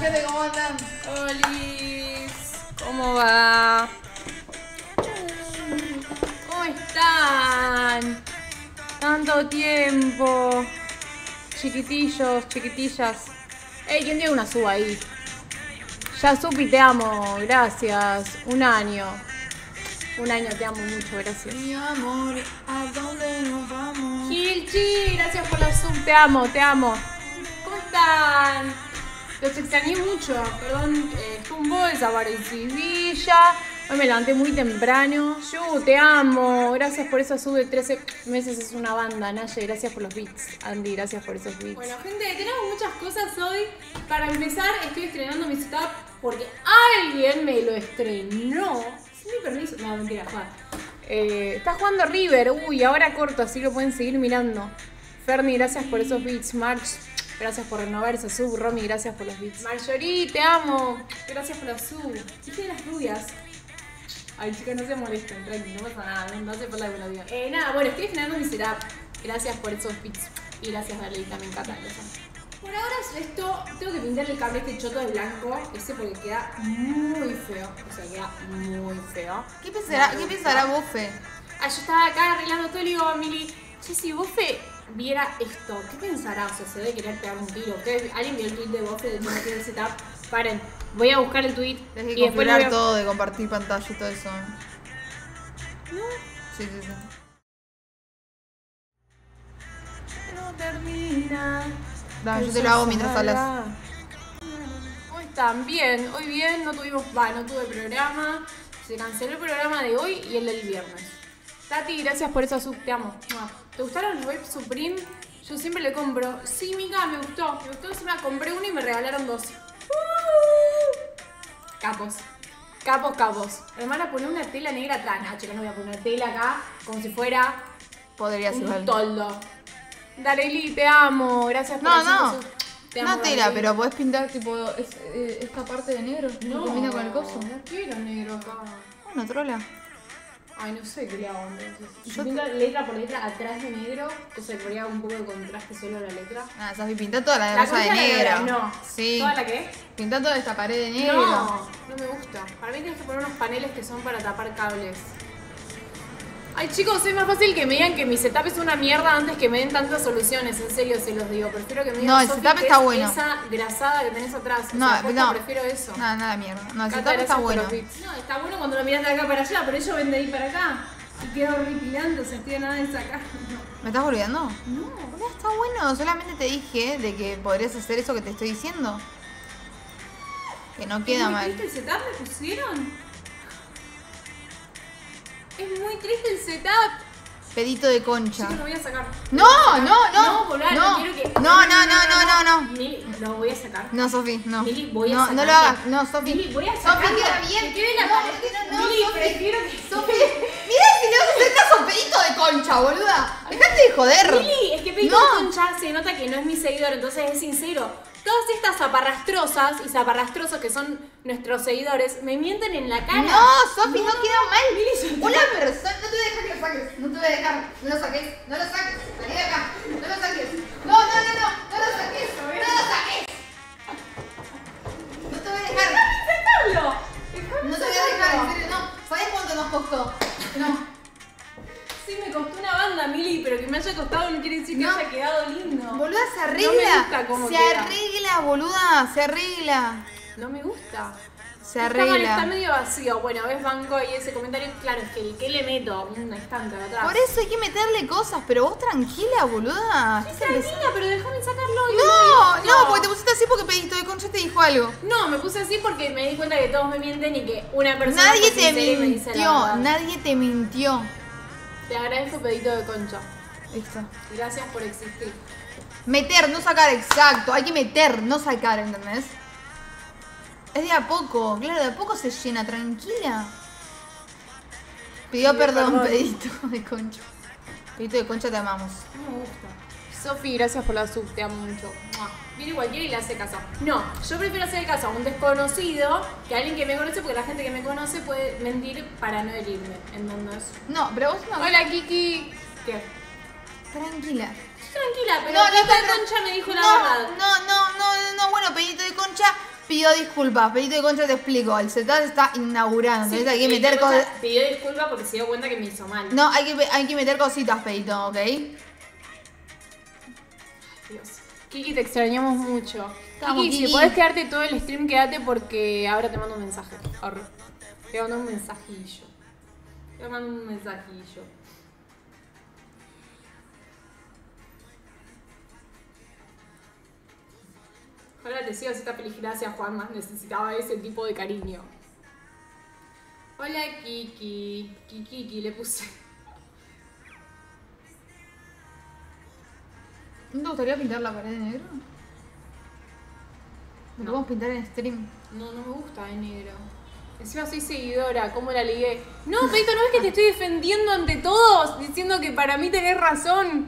gente, ¿cómo andan? Olis, ¿cómo va? ¿Cómo están? Tanto tiempo. Chiquitillos, chiquitillas. Ey, ¿quién tiene una suba ahí? Ya supi, te amo, gracias. Un año. Un año, te amo mucho, gracias. Mi amor, ¿a dónde nos vamos? Gilchi, gracias por la sub, te amo, te amo. ¿Cómo están? Los extrañé mucho, perdón, eh, estuve un poco desaparecidilla. Hoy me levanté muy temprano. Yo te amo, gracias por esa sub de 13 meses, es una banda. Naye, gracias por los beats. Andy, gracias por esos beats. Bueno, gente, tenemos muchas cosas hoy. Para empezar, estoy estrenando mi setup porque alguien me lo estrenó. Sin mi permiso. No, mentira, Juan. Eh, está jugando River, uy, ahora corto, así lo pueden seguir mirando. Ferni, gracias por esos beats. March, gracias por renovar esa sub. Romy, gracias por los beats. Marjorie, te amo. Gracias por la sub. Dije de las rubias. Ay, chicas, no se molesten, tranqui, no pasa nada, no hace falta que me lo digan. Eh, nada, bueno, estoy estrenando mi setup. Gracias por esos beats. Y gracias, Dalita, me encanta. los amo. Por ahora esto, tengo que pintar el cable este choto de blanco, ese porque queda muy feo. O sea, queda muy feo. ¿Qué pensará, ¿qué pensará Bofe? Ah, yo estaba acá arreglando todo y le digo a Mili, che, si Bofe viera esto, ¿qué pensará? O sea, se debe querer pegar un tiro. ¿Qué? ¿Alguien vio el tweet de Bofe de cómo tiene el setup? Paren, voy a buscar el tweet Tienes que y después configurar voy a... todo, de compartir pantalla y todo eso. No. Sí, sí, sí. No termina. Dame, yo te lo hago mientras hablas. ¿Cómo están? Bien, hoy bien, no tuvimos, va, no tuve programa. Se canceló el programa de hoy y el del viernes. Tati, gracias por esa sub, te amo. ¿Te gustaron los Web Supreme? Yo siempre le compro. Sí, Mica, me gustó. Me gustó, encima compré uno y me regalaron dos. Capos. Capos, capos. Hermana, poné una tela negra atrás. No, chica, no voy a poner tela acá como si fuera Podría ser un toldo. Dareli, te amo. Gracias por No, no. eso. Te amo, No tela, pero podés pintar tipo es- eh, esta parte de negro. No combina con el coso. No quiero negro acá. Bueno, trola. Ay, no sé qué le hago entonces. Yo pinto letra por letra atrás de negro, que se le un poco de contraste solo a la letra. Ah, Safi, pinta toda la, La cosa de negro. no. Sí. ¿Toda la qué? Pinta toda esta pared de negro. No, no me gusta. Para mí tienes que poner unos paneles que son para tapar cables. Ay chicos, es más fácil que me digan que mi setup es una mierda antes que me den tantas soluciones, en serio se los digo. Prefiero que me digan No, el Sofi, setup que está es bueno. esa grasada que tenés atrás. O No, sea, posta, no. prefiero eso. Nada, nada de mierda. No, el Cata, setup gracias está por bueno. los. No, está bueno cuando lo miras de acá para allá, pero ellos ven de ahí para acá. Y queda horripilante, o sea, estoy a nada de sacar. ¿Me estás olvidando? No. Está bueno. Solamente te dije de que podrías hacer eso que te estoy diciendo. Que no queda ¿Es muy mal. triste el setup me pusieron? Es muy triste el setup. Pedito de concha. Chicos, lo voy a sacar. No, no, no. No, boludo, no, quiero que. No, no, no, no, no, no. Mili, lo voy a sacar. No, Sofi, no. Mili, voy a no, sacar. no lo hagas. No, Sofi. Mili, voy a Sofi, sacar. queda bien. Que la No, no, no, Mili, Sofi. prefiero que. Sofi, mira si le vas a hacer caso pedito de concha, boluda. Dejate de joder. Mili, es que Pedro No. Concha se nota que no es mi seguidor, entonces es sincero. Todas estas zaparrastrosas y zaparrastrosos que son nuestros seguidores me mienten en la cara. No, Sofi, no, queda mal. Mili, yo- Una persona, no te voy a dejar que lo saques, no te voy a dejar, no lo saques, no lo saques, salí de acá, no lo saques, no, no, no, no, no lo saques, no lo saques, no te voy a dejar, ¡Sacarlo! no te voy a dejar, en serio, no, ¿sabes cuánto nos costó? No, Sí, me costó una banda, Mili, pero que me haya costado no quiere decir que No. haya quedado lindo. boluda, se No me arregla, gusta cómo se queda. arregla, boluda, se arregla, No me gusta. se Está mal, está arregla. medio vacío. Bueno, ves banco y ese comentario, claro, es que el que le meto un estante atrás. Por eso hay que meterle cosas, pero vos tranquila, boluda. Sí, tranquila, pero déjame sacarlo. y No, no, porque te pusiste así porque pedito de concha te dijo algo. No, me puse así porque me di cuenta que todos me mienten y que una persona Nadie te mintió, nadie te mintió. Te agradezco, pedito de concha. Listo. Gracias por existir. Meter, no sacar, exacto. Hay que meter, no sacar, ¿entendés? Es de a poco, claro, de a poco se llena, tranquila. Pidió perdón, perdón. pedito de concha. Pedito de concha te amamos. No me gusta. Sofi, gracias por la sub, te amo mucho. Viene cualquiera y le hace caso. No, yo prefiero hacer caso a un desconocido que a alguien que me conoce, porque la gente que me conoce puede mentir para no herirme. ¿Entendés? No, pero vos no. Hola, Kiki. ¿Qué? Tranquila. Tranquila, pero No, Pedito de. Concha me dijo la no, verdad. no, no, no, no, bueno, pedito de concha pido disculpas, pedito de concha te explico. El setup está inaugurando, Sí, hay que meter cosas. Pidió disculpas porque se dio cuenta que me hizo mal. No, hay que, hay que meter cositas, pedito, ¿ok? Dios. Kiki, te extrañamos mucho. Kiki, si podés quedarte todo el stream, quédate porque ahora te mando un mensaje. Arre. Te mando un mensajillo. Te mando un mensajillo. Te sigo, si está feliz. Gracias, Juanma. Necesitaba ese tipo de cariño. Hola, Kiki. Kiki, Kiki, le puse. ¿No te gustaría pintar la pared de negro? Lo No. podemos pintar en stream. No, no me gusta de negro. Encima soy seguidora, ¿cómo la ligué? No, Peito, ¿no es que te estoy defendiendo ante todos? Diciendo que para mí tenés razón.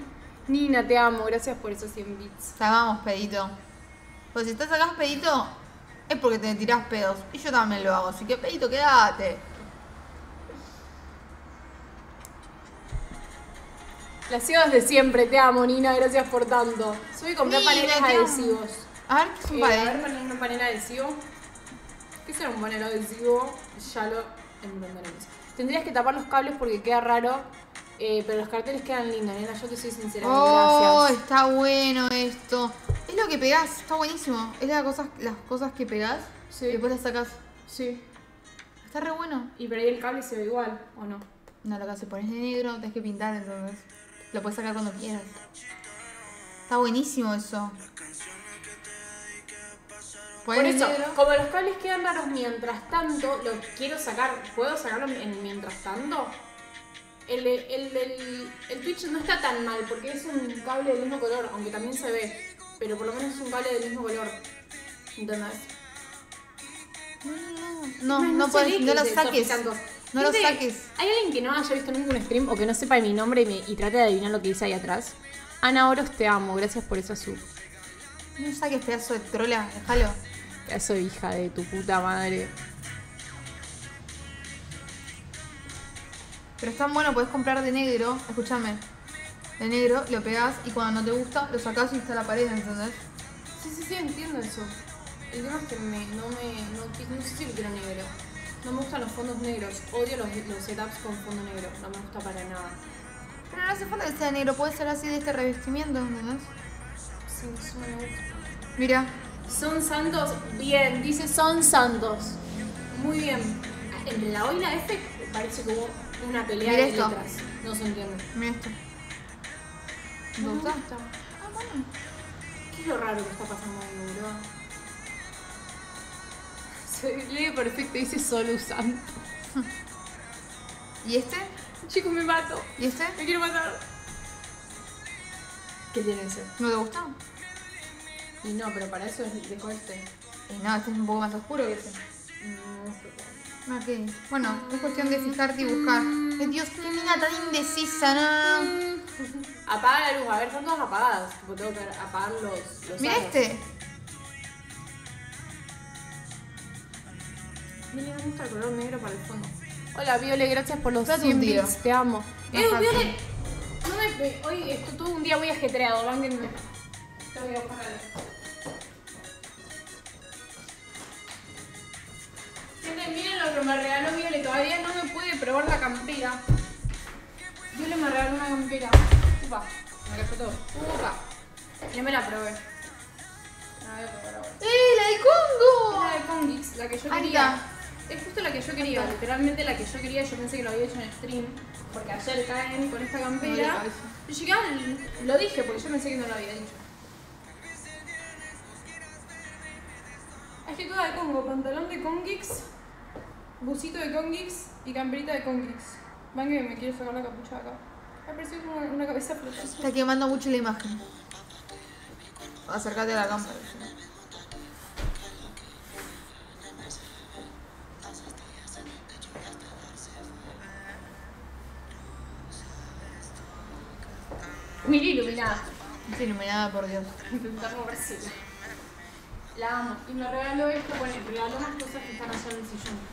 Nina, te amo, gracias por esos 100 bits. Sacamos pedito. Pues si te sacás pedito, es porque te tirás pedos. Y yo también lo hago, así que pedito, quédate. La sigo desde siempre, te amo, Nina, gracias por tanto. Soy comprar Nina, paneles adhesivos. A ver, ¿qué es un Eh, a ver, panel? un panel adhesivo. ¿Qué será un panel adhesivo? Ya lo entenderemos. Tendrías que tapar los cables porque queda raro, eh, pero los carteles quedan lindos, nena. Yo te soy sincera. Oh, gracias. está bueno esto. Es lo que pegás, está buenísimo. Es las cosas, las cosas que pegás Sí. y después las sacás. Sí. Está re bueno. Y por ahí el cable se ve igual, ¿o no? No, lo que hace pones de negro, tenés que pintar entonces. Lo puedes sacar cuando quieras. Está buenísimo eso. Por eso, negro. como los cables quedan raros mientras tanto, lo quiero sacar. ¿Puedo sacarlo en mientras tanto? El, de- el, del- el Twitch no está tan mal porque es un cable del mismo color, aunque también se ve. Pero por lo menos es un cable del mismo color. ¿Entendés? No, Ay, no, se puedes, no lo saques. No lo saques. ¿Hay alguien que no haya visto un stream o que no sepa mi nombre y, me- y trate de adivinar lo que dice ahí atrás? Ana Oros, te amo. Gracias por esa sub. No saques pedazo de trola, déjalo. Eso hija de tu puta madre. Pero es tan bueno, podés comprar de negro, escúchame. De negro, lo pegás y cuando no te gusta, lo sacás y está la pared, ¿entendés? Sí, sí, sí, entiendo eso. El tema es que me, no me. No, no sé si lo quiero negro. No me gustan los fondos negros. Odio los, los setups con fondo negro. No me gusta para nada. Pero no hace falta que sea negro, puede ser así de este revestimiento, ¿entendés? Sí, eso me gusta. Mira, Son santos. Bien, dice son santos. Muy bien. La O y la F parece como una pelea Mira de esto. letras. No se entiende. mira esto. ¿Te No me gusta? Ah, bueno. ¿Qué es lo raro que está pasando ahí, bro? Se lee perfecto, dice solo usando. ¿Y este? Chicos, me mato. ¿Y este? Me quiero matar. ¿Qué tiene ese? ¿No te gusta? Y no, pero para eso es dejo este. Y no, este es un poco más oscuro que este. No, pero- Ah, Ok. Bueno, es cuestión de fijarte y buscar. Ay, Dios, qué mina tan indecisa, ¿no? Apaga la luz, a ver, están todas apagadas. Tipo, tengo que apagar los. los Mira aros. este. Mira, me gusta el color negro para el fondo. Hola, Viole, gracias por los Date 100 un tiro. bits, te amo. No Eh. Viole, no me pe- hoy esto, todo un día muy ajetreado, bánquenme. Te voy a bajar. Gente, miren lo que me regaló Viole, todavía no me puede probar la campera. Viole me regaló una campera. Upa, me cayó todo. Upa. Ya me la probé. La voy a probar ahora. ¡Eh, la de Congo! La de Congix, la que yo quería. Es justo la que yo quería, literalmente la que yo quería. Yo pensé que lo había hecho en stream. Porque ayer caen con esta campera. la cabeza. Y llegué al- lo dije porque yo pensé que no lo había dicho. Estoy toda de Congo, pantalón de Congix, busito de Congix y camperita de Congix. Van que me quiero sacar la capucha de acá. Me pareció como una, una cabeza flotando. Está quemando mucho la imagen. Acércate a la cámara. Mira iluminada. Está iluminada por Dios. Intentar moverse. La amo. Y me regaló esto, bueno, me regaló más cosas que están allá en el sillón.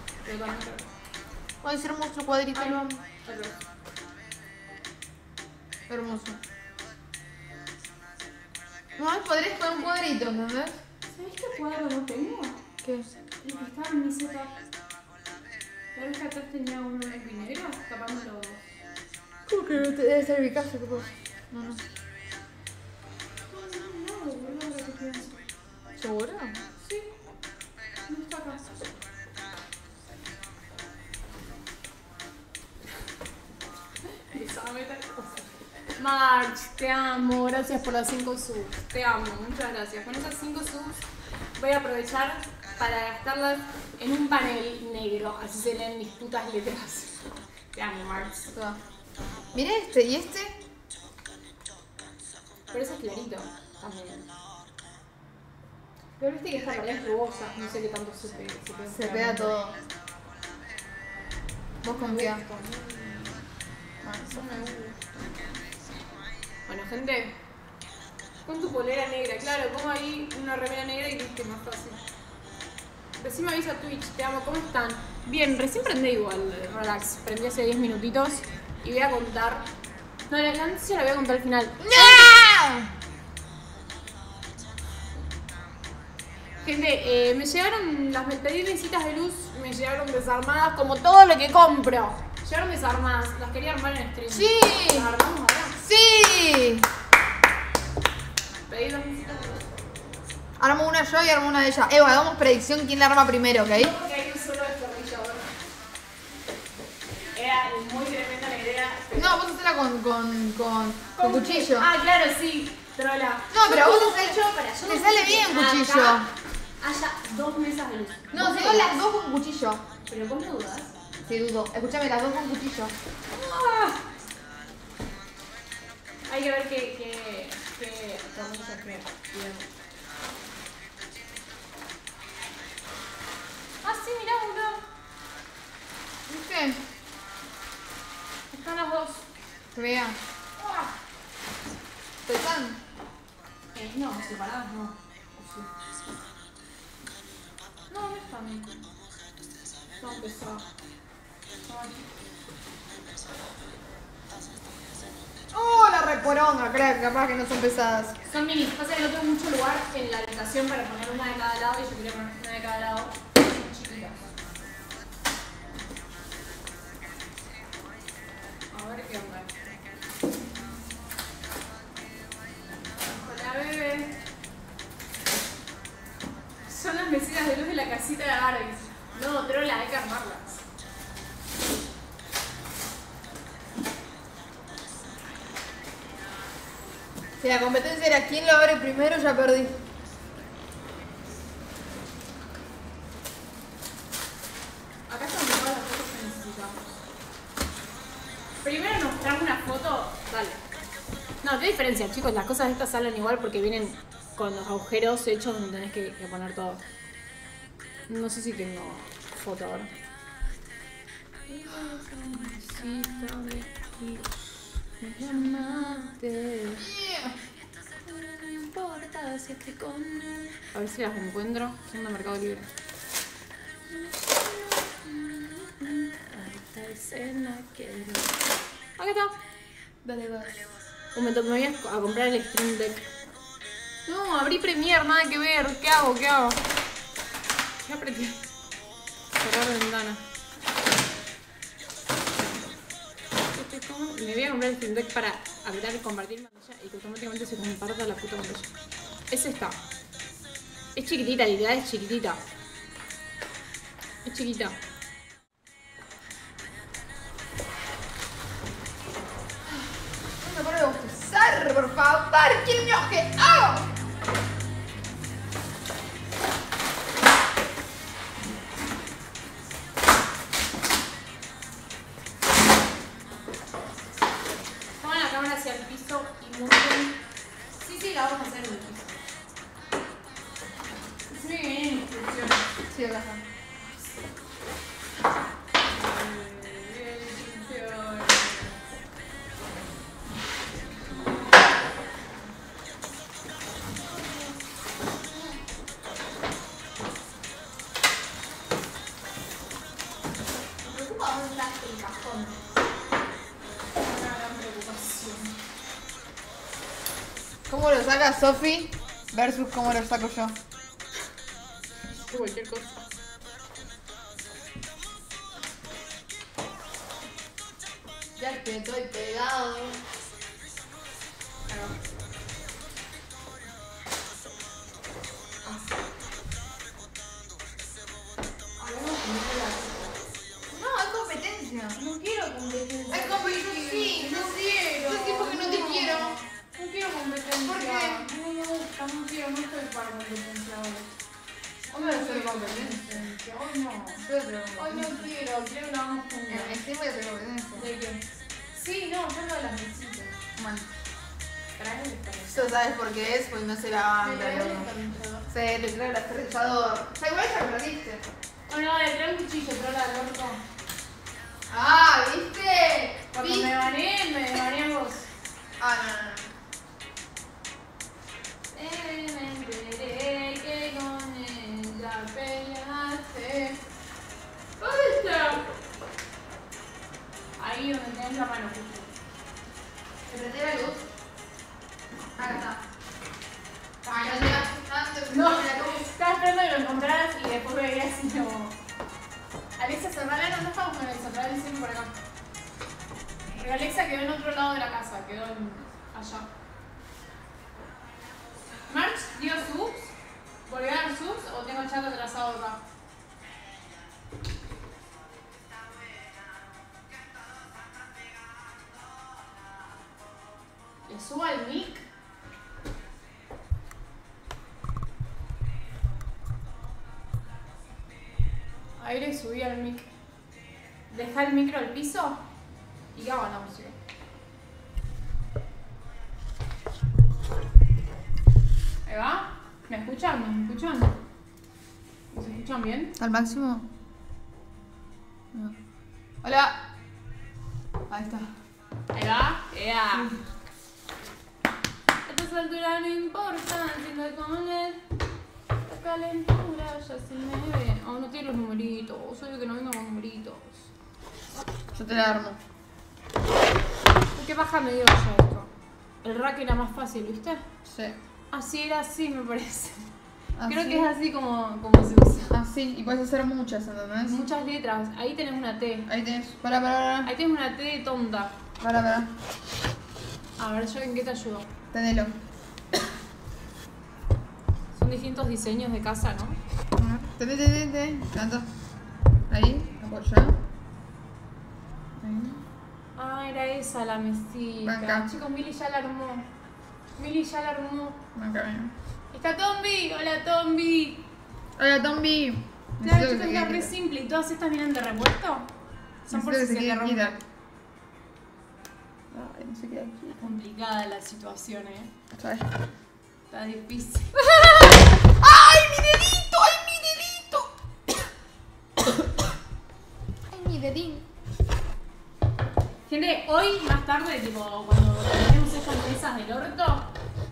Ay, es hermoso el cuadrito. Vamos. Hermoso. No, podrías poner un cuadrito, ¿entendés? ¿Sabes qué cuadro no tengo? ¿Qué? El que estaba en mi setup. ¿La vez que atrás tenía uno blanco y negro? Tapando los. ¿Cómo que no te debe ser mi casa? ¿Qué cosa? No, no. Sí. No está acá. March, te amo, gracias por las 5 subs. Te amo, muchas gracias. Con esas 5 subs voy a aprovechar para gastarlas en un panel negro, así se leen mis putas letras. Te amo, March. Va. Mira este y este. Pero ese es clarito también. Pero viste que esta pared es rugosa, no sé qué tanto se pega. Se pega, Se pega todo. Vos confía. Ah, Eso me gusta. Bueno, gente, con tu polera negra, claro, pongo ahí una remera negra y listo, más fácil. Recién me avisa Twitch, te amo, ¿cómo están? Bien, recién prendí igual, eh, relax, prendí hace 10 minutitos y voy a contar. No, la noticia la voy a contar al final. ¡No! Gente, eh, me llegaron las pedí visitas de luz, me llegaron desarmadas como todo lo que compro. Llegaron desarmadas, las quería armar en stream. Sí. ¿Las armamos ahora? ¡Sí! Pedí luz. Armo una yo y armo una de ella. Eva, hagamos predicción quién la arma primero, ¿ok? Porque hay un solo destornillador. Era muy tremenda la idea. pero- No, vos hacela con, con, con, con cuchillo. Ah, claro, sí, trola. No, pero Yo vos haces- hecho para- yo te no sale bien cuchillo. acá Haya dos mesas de luz. No, ¿Vos si no dudás? las dos con cuchillo. Pero no dudas. Sí, dudo. Escúchame, las dos con cuchillo. Ah. Hay que ver qué, qué, qué que bien. Ah, sí, mirá, boludo. ¿Viste? Están las dos. Que vea. Ah. ¿Pesan? Eh, no, separadas no. ¿O sí? No, no están. Están pesadas. ¡Oh, la reporonga! Creo capaz que no son pesadas. Son minis. Pasa que no tengo mucho lugar en la habitación para poner una de cada lado y yo quería poner una de cada lado. Son chiquitas. A ver qué onda. Hola, bebé. Son las mesitas de luz de la casita de Barbies. No, trola, hay que armarlas. Si la competencia era quién lo abre primero, ya perdí. Acá están todas las fotos que necesitamos. Primero nos trae una foto. Dale. No, qué diferencia, chicos. Las cosas estas salen igual porque vienen con los agujeros hechos donde tenés que, que poner todo. No sé si tengo foto ahora. A ver si las encuentro. Son de Mercado Libre. Acá está. Dale, vas. Un momento, me voy a, a comprar el Stream Deck. No, abrí Premiere, nada que ver. ¿Qué hago? ¿Qué hago? ¿Qué apreté? Cerrar ventana. Me voy a comprar el Stream Deck para hablar y compartir pantalla y que automáticamente se comparta la puta pantalla. Es esta. Es chiquitita, idea es chiquitita. Es chiquita. No bostezar, por favor. ¿Quién me oje? ¡Oh! Saca Sofi versus cómo lo saco yo? cualquier cosa. Ya que estoy pegado. Sabes por qué es, pues no se la el destornillador. Se le trae el aterrizador. O sea, igual ya perdiste. Bueno, vale, trae un cuchillo, trae la del orto. Ah, ¿viste? Cuando ¿Viste? me baneé, me baneé vos. Ah, no, no, no. Me enteré que con ella peleaste. ¿Dónde está? Ahí donde tenés la mano, justo. ¿Se prendió la luz? No estaba esperando que lo encontraras y después veías así como. Alexa, cerrala, no, no estamos con Alexa, trae el celu por acá. Pero Alexa quedó en otro lado de la casa, quedó allá. March, dio subs. ¿Volvió a dar subs o tengo el chat atrasado acá? ¿Le subo al mic? Le subí al mic. Deja el micro al piso y graba la música. Ahí va. ¿Me escuchan? ¿Me escuchan? ¿Me escuchan bien? ¿Al máximo? No. Hola. Ahí está. Ahí va. ¡Ea! A estas alturas no importa si estoy con él. Calentura ya se me ve. Oh, no tiene los numeritos. Soy que no venga con numeritos. Yo te la armo. ¿Qué baja me dio ya esto? El rack era más fácil, ¿viste? Sí. Así era así, me parece. Así. Creo que es así como, como se usa. Así, y puedes hacer muchas, ¿entendés? Muchas letras. Ahí tenés una T. Ahí tenés. Para, para, Ahí tenés una T de tonta. para. Para, para. A ver, yo en qué te ayudo. Tenelo. Son distintos diseños de casa, ¿no? Tanto. Ahí, apoya. Ahí. Ah, era esa la mesita. Acá. Chicos, Mili ya la armó. Mili ya la armó. Acá. Está Tombi. Hola, Tombi. Hola, Tombi. Claro, chicos, se re simple. ¿Y todas estas vienen de repuesto? Son por si se te. Ay, no queda aquí. Complicada la situación, ¿eh? Está difícil. ¡Ay, mi dedito! ¡Ay, mi dedito! ¡Ay, mi dedín! Gente, hoy más tarde, tipo, cuando terminemos estas mesas del orto,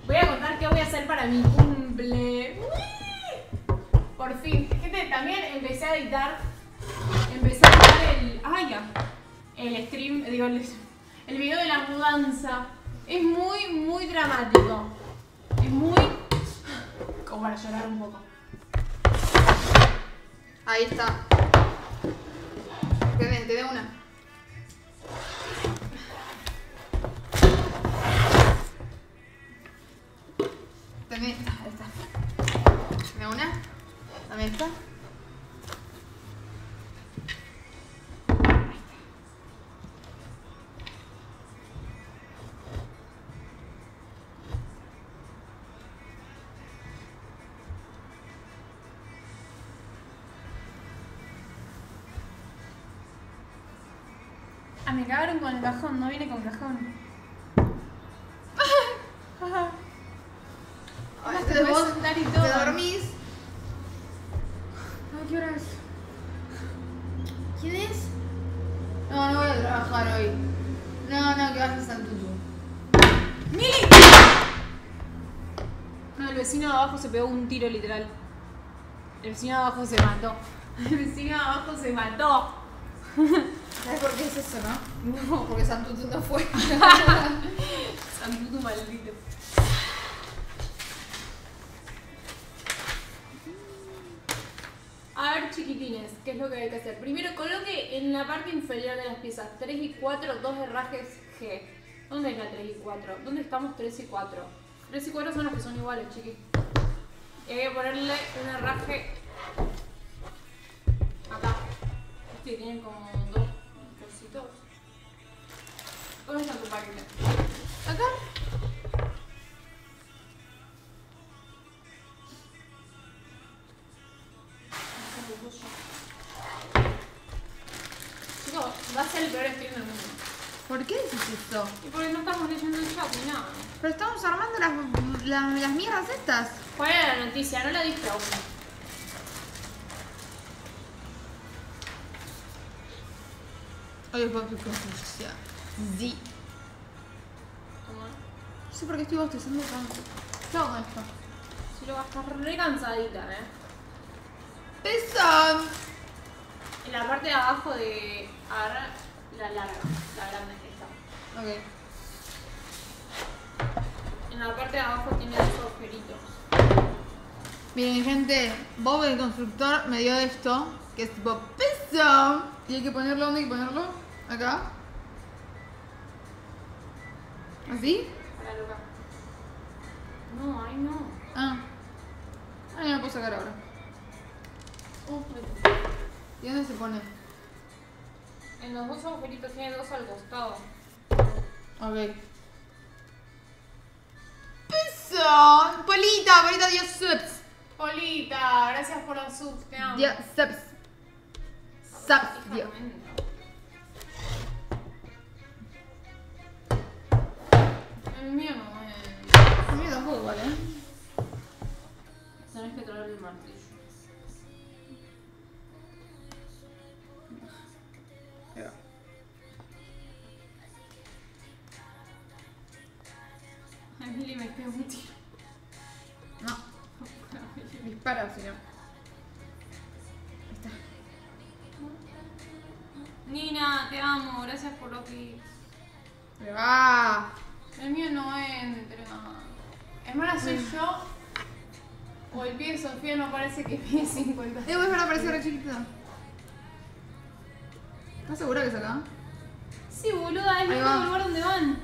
voy a contar qué voy a hacer para mi cumple. Por fin. Gente, también empecé a editar. Empecé a editar el. ¡Ay, ya! El stream, digo, el, el video de la mudanza. Es muy, muy dramático. Es muy. Como para llorar un poco. Ahí está. Ven, te de una. Esta, ahí está. ¿Me una? Dame esta. Ah, me cagaron con el cajón, no viene con cajón. Ay, te puedes vos sentar y te todo. dormís. Ay, ¿qué hora es? ¿Quién es? No, no voy a trabajar hoy. No, no, que vas a San Tutu. ¡Mili! No, el vecino de abajo se pegó un tiro literal. El vecino de abajo se mató. El vecino de abajo se mató. ¿Sabes por qué es eso, no? No, Porque San Tutu no fue. Santuto maldito. A ver, chiquitines, ¿qué es lo que hay que hacer? Primero, coloque en la parte inferior de las piezas 3 y 4 dos herrajes G. ¿Dónde es la 3 y 4? ¿Dónde estamos 3 y 4? 3 y 4 son las que son iguales, chiqui. Y hay que ponerle un herraje acá. Este tiene como ¿Dónde está tu paquete? ¿Acá? Chicos, va a ser el peor stream del mundo. ¿Por qué dices eso? Y porque no estamos leyendo el chat ni nada. Pero estamos armando las, las, las mierdas estas. ¿Cuál era la noticia? No la diste aún. Oye, papi, confusión. Sí. No sé por qué estoy bostezando tanto. ¿Qué hago con esto? Si lo vas a estar re cansadita, eh. ¡Pezón! En la parte de abajo de. Agarra la larga, la grande esta. Ok. En la parte de abajo tiene dos agujeritos. Miren, gente, Bob el constructor me dio esto, que es tipo peso. Y hay que ponerlo, ¿dónde hay que ponerlo? Acá. ¿Así? Para. No, ahí no. Ah. Ah, ya lo puedo sacar ahora. Uh, ¿Y dónde se pone? en los dos agujeritos tiene dos al costado. Ok. Peso. Polita, Polita dio subs. Polita, gracias por los subs, te amo. Dio subs. Subs dio. El mío no es. A mí tampoco igual, ¿eh? Tenés que traer el martillo. Ahí va. Emily me pegó un tiro. No, dispara, si no. Ahí está. Nina, te amo, gracias por los clips. Ahí va. El mío no entra. Hermana, soy yo. O el pie de Sofía no parece que mide 50. Eh, voy a aparecer re chiquito. ¿Estás segura que es acá? Sí, boluda, es el va. lugar donde van.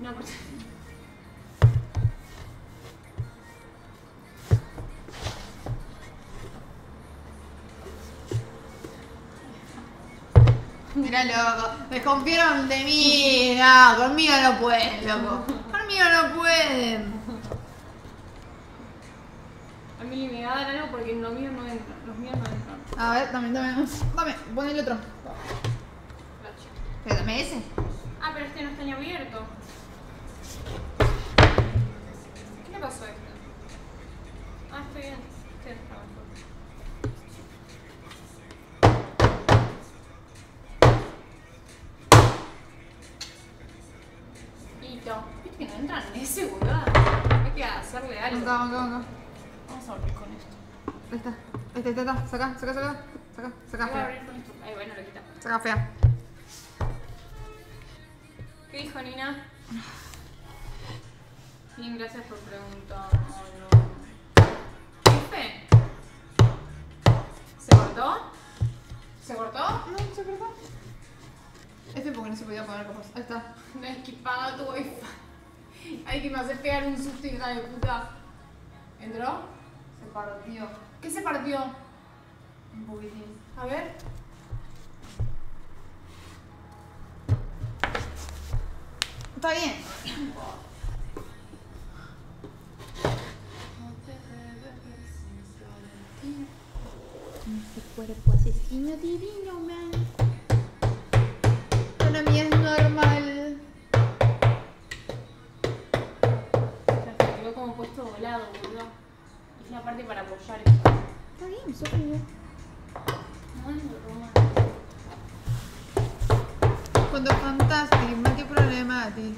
No, pero... Mira, loco, desconfiaron de mí. No, conmigo no pueden, loco. Conmigo no pueden. A mí me va a dar algo porque los míos no entran. Los míos no entran. A ver, dame, dame. Dame, pon el otro. Pero dame ese. Ah, pero este no está ni abierto. ¿Qué le pasó a este? Ah, estoy bien. Vamos a abrir con esto. Ahí está. Este, este, está. Saca, saca, saca. Saca, saca Voy a fea. abrir con esto. Ahí, bueno, lo quita. Saca fea. ¿Qué dijo Nina? Bien, gracias por preguntar. ¿Viste? ¿Se cortó? ¿Se cortó? No, se cortó. Este porque no se podía poner capaz. Ahí está. No es que paga tu wifi. Hay que me hacer pegar un susto, hija de puta. ¿Entró? Se partió. ¿Qué se partió? Un poquitín. A ver. Está bien. Ese cuerpo asesino divino, man. Para mí es normal. Puesto volado, boludo. Es la parte para apoyar esto. Está bien, soy yo. No es broma. Cuando fantastic, ma che problemati.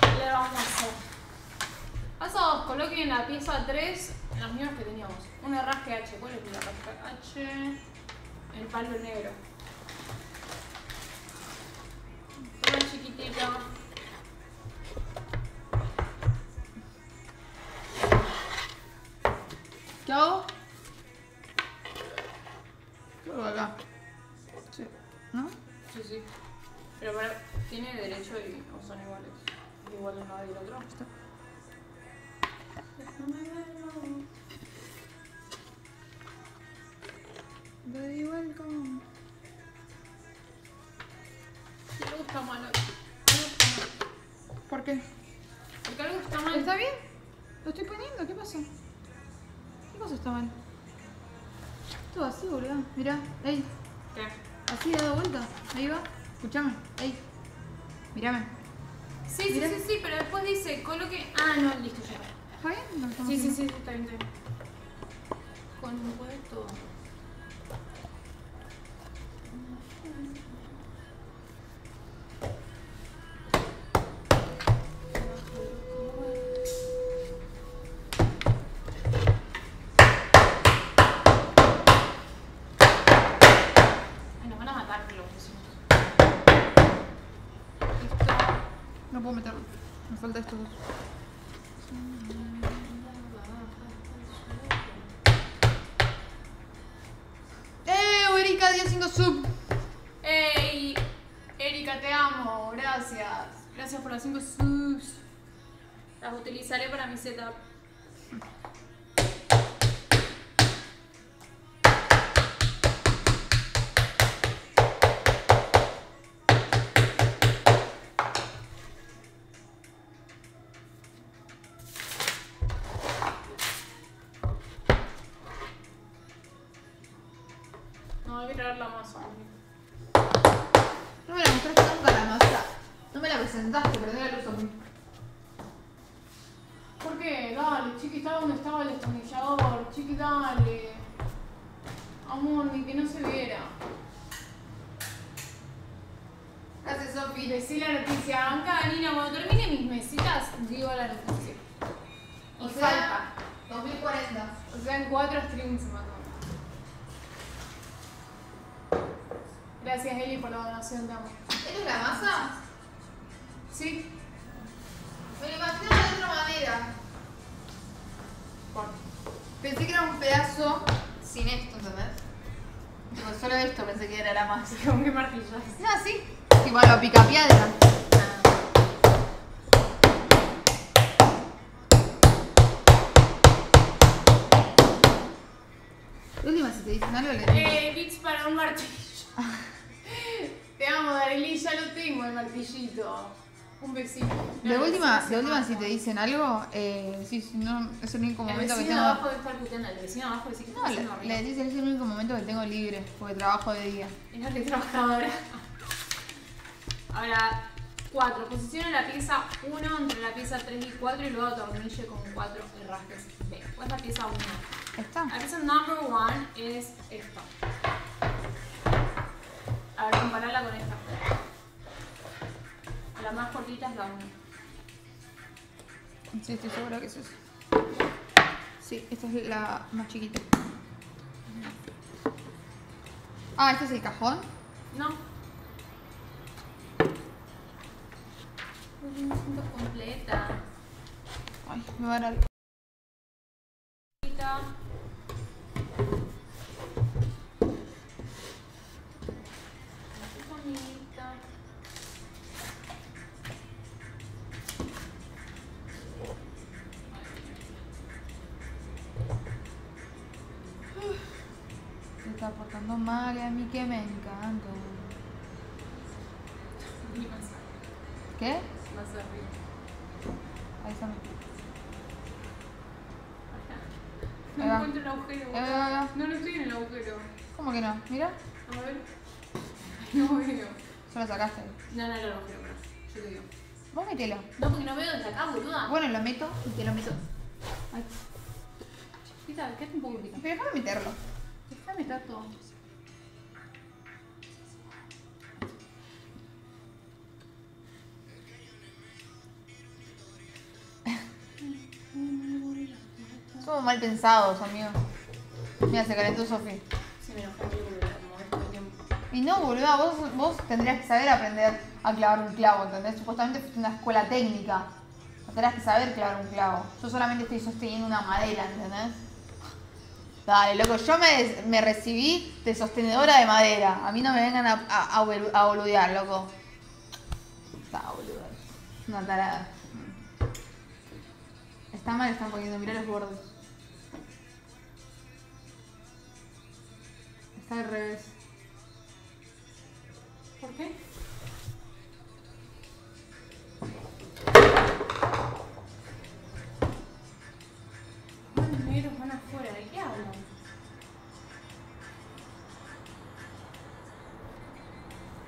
¿Qué le vamos a hacer? Paso, coloquen en la pieza 3 las mismas que teníamos. Un herraje H. ¿Cuál es el herraje H? El palo negro. bien chiquitito. ¿Qué hago? ¿Qué hago acá? Sí. ¿No? Sí, sí. Pero para, tiene derecho y o son iguales. Igual uno y el otro. ¿Está? Very welcome mal, algo está mal. ¿Por qué? Porque algo está mal. ¿Está bien? Lo estoy poniendo, ¿qué pasa? ¿Qué cosa está mal? Todo así, boludo. Mirá, ey, ¿Qué? así dado vuelta. Ahí va. Escuchame, ey. Mírame. Sí, sí, sí, sí, pero después dice coloque. Ah, no, listo ya. ¿Está bien? No, Sí, sí, sí, está bien, está bien. Compuesto. Ay, Utilizaré para mi setup. Tipo, lo pica piedra. De última, si te dicen algo, le digo. Eh, bits para un martillo. Te amo, Darely, ya lo tengo el martillito. Un besito. De No, última, no de última, si te dicen algo, eh, sí, sí, no, es el único El momento que tengo. de abajo debe estar puteando, el vecino de abajo dice que No, le, le decís, es el único momento que tengo libre, porque trabajo de día. Es la que trabajadora. Ahora, 4. Posiciona la pieza 1 entre la pieza 3 y 4 y luego atornille con 4 herrajes B. ¿Cuál es la pieza 1? ¿Está? La pieza number 1 es esta. A ver, compararla con esta. La más cortita es la 1. Sí, estoy segura que es eso. Sí, esta es la más chiquita. Ah, ¿este es el cajón? No. Me siento completa. Ay, me va a dar... Está portando mal y a mí que me encanta. ¿Qué? más arriba. Ahí está. No Ahí va. encuentro el agujero. Ahí va, ahí va, ahí va. No, no estoy en el agujero. ¿Cómo que no? Mira, A ver. No veo. solo sacaste. No, no, el agujero, pero yo te digo. Vos metelo. No, porque no veo desde acá, boluda. Bueno, lo meto y te lo meto. Ay, Chiquita, quédate un poco pita. pero déjame meterlo. Déjame estar todo. Somos mal pensados, amigos. Mira, se calentó Sofi. Se me enojó mucho porque como ves todo el tiempo. Y no, boluda, vos, vos tendrías que saber aprender a clavar un clavo, ¿entendés? Supuestamente fuiste una escuela técnica. Tendrías que saber clavar un clavo. Yo solamente estoy sosteniendo una madera, ¿entendés? Dale, loco, yo me, me recibí de sostenedora de madera. A mí no me vengan a, a, a boludear, loco. Está, boludo. Una tarada. Está mal, están poniendo. Mirá los bordes. Al revés. ¿Por qué? Los negros van afuera, ¿de qué hablan?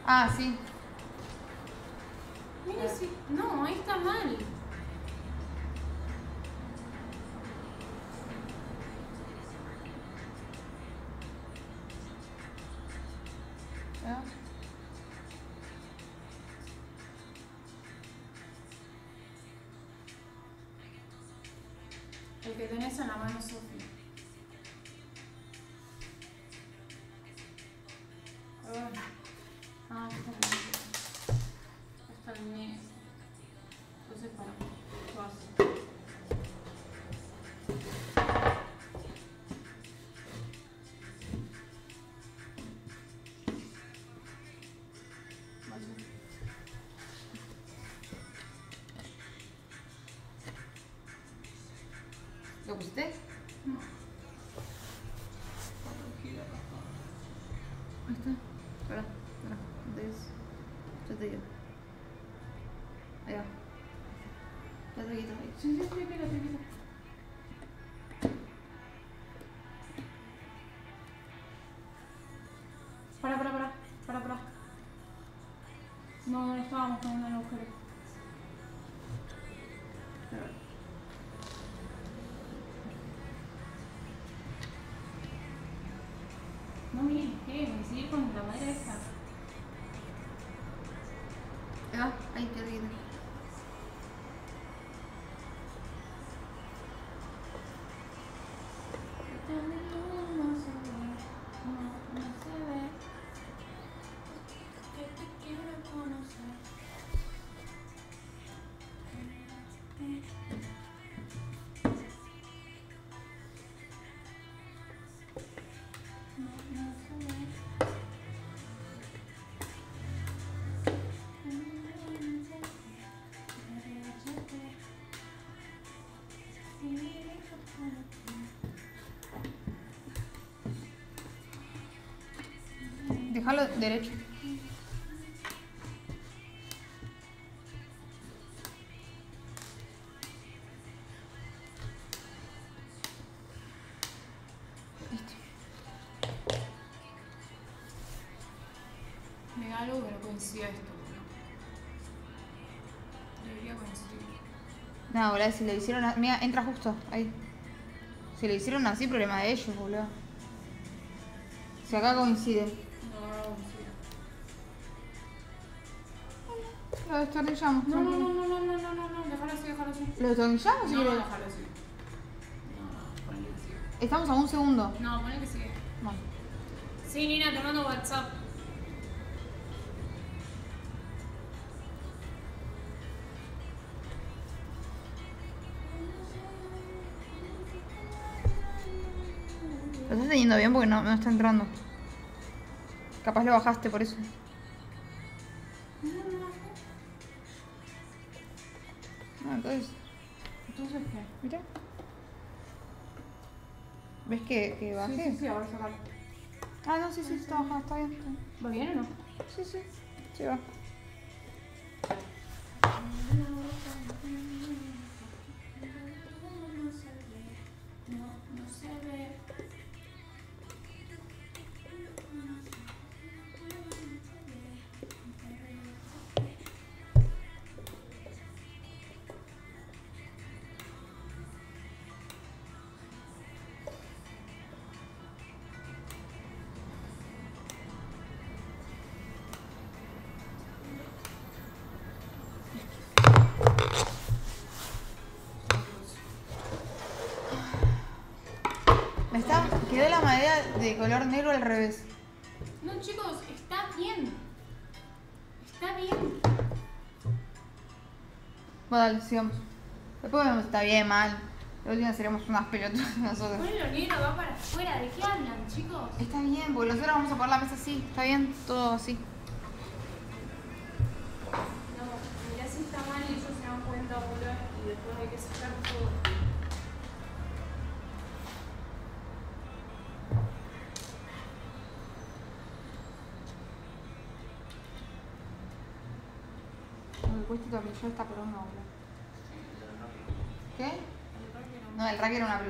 Ah, sí. ¿Lo pusiste? Ahí está. Espera, espera. Te digo. Ahí va. Te quito ahí. Sí, sí, sí, mira, mira. Para, para, para, para, para. No, no estábamos poniendo el agujero. Déjalo derecho. Listo. Me da algo que no coincida esto, boludo. Debería coincidir. No, boludo, si le hicieron. Mira, entra justo ahí. Si le hicieron así, problema de ellos, boludo. Si acá coincide. Destornillamos. No, no, no, no, no, no, no, no, déjalo así, déjalo así. ¿Lo destornillamos No, querés? déjalo así. No, no, ponle que sigue. Estamos a un segundo. No, ponle que sigue. Bueno. Sí, Nina, te mando WhatsApp. Lo estás teniendo bien porque no, no está entrando. Capaz lo bajaste por eso. Bajé? Sí, sí, sí, ahora sacar. Ah, no, sí, sí, está bajado, está bien. está bien. ¿Va bien o no? Sí, sí. Sí, va. Quedó la madera de color negro al revés. No, chicos, está bien. Está bien. Bueno, dale, sigamos. Después vemos si está bien, mal. La última seríamos unas pelotas nosotros. Ponelo negro, va para afuera. ¿De qué hablan, chicos? Está bien, porque nosotros vamos a poner la mesa así. Está bien, todo así. Esta poronga, boludo. ¿Qué? No, el rack era una.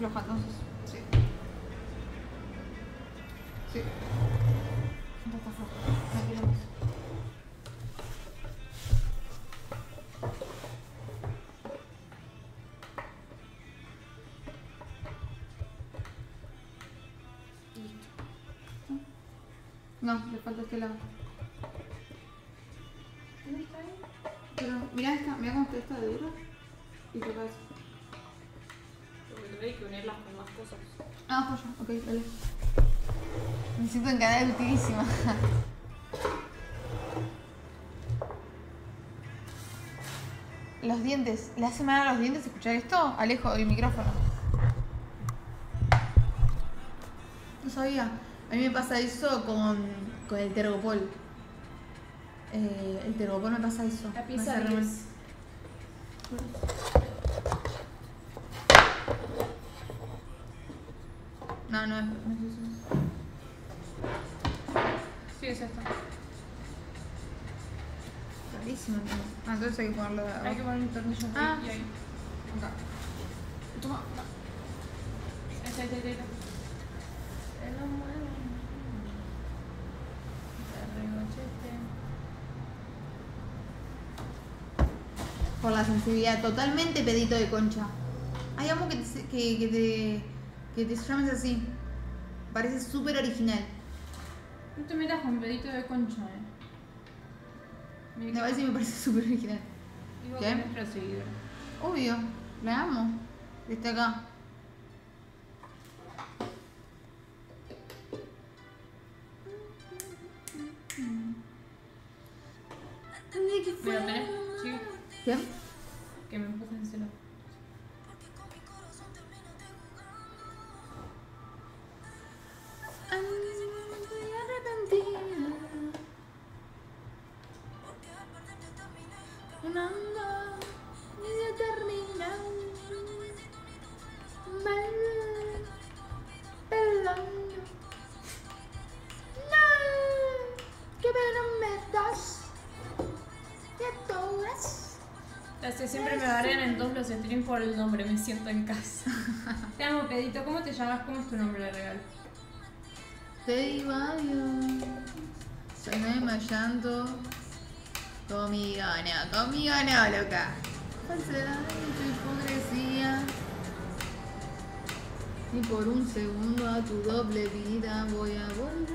Floja entonces. Sí. Sí. Esta está floja. No quiero más. No, le falta este lado. ¿Dónde está ahí? Pero mira esta, mira cómo está esta de dura. Y te parece. Ah, joya, ok, dale. Me siento en canal utilísima. Los dientes, ¿le hace mal a los dientes escuchar esto? Alejo el micrófono. No sabía. A mí me pasa eso con, con el tergopol. Eh, el tergopol me pasa eso. La Me pieza hace re mal. 10. No, no es. No es eso. Sí, es esta. Rarísimo. ¿no? Ah, entonces hay que ponerlo de Hay que poner un tornillo aquí Ah. y ahí. Acá. Toma. Esta, esta, esta. esta. Por la sensibilidad, totalmente pedito de concha. Ay, amo que te, que, que te, que te llames así. Parece súper original. No te metas con pedito de concha, eh. Me parece, me parece súper original. Digo ¿Qué? que es nuestra seguidora. Obvio, la amo. Desde acá. Por el nombre, me siento en casa. Te amo, Pedito. ¿Cómo te llamas? ¿Cómo es tu nombre real? Te digo adiós. Soy Noema Llanto. Conmigo no, conmigo no, loca. Falsedad y tu hipocresía. Ni por un segundo a tu doble vida voy a volver.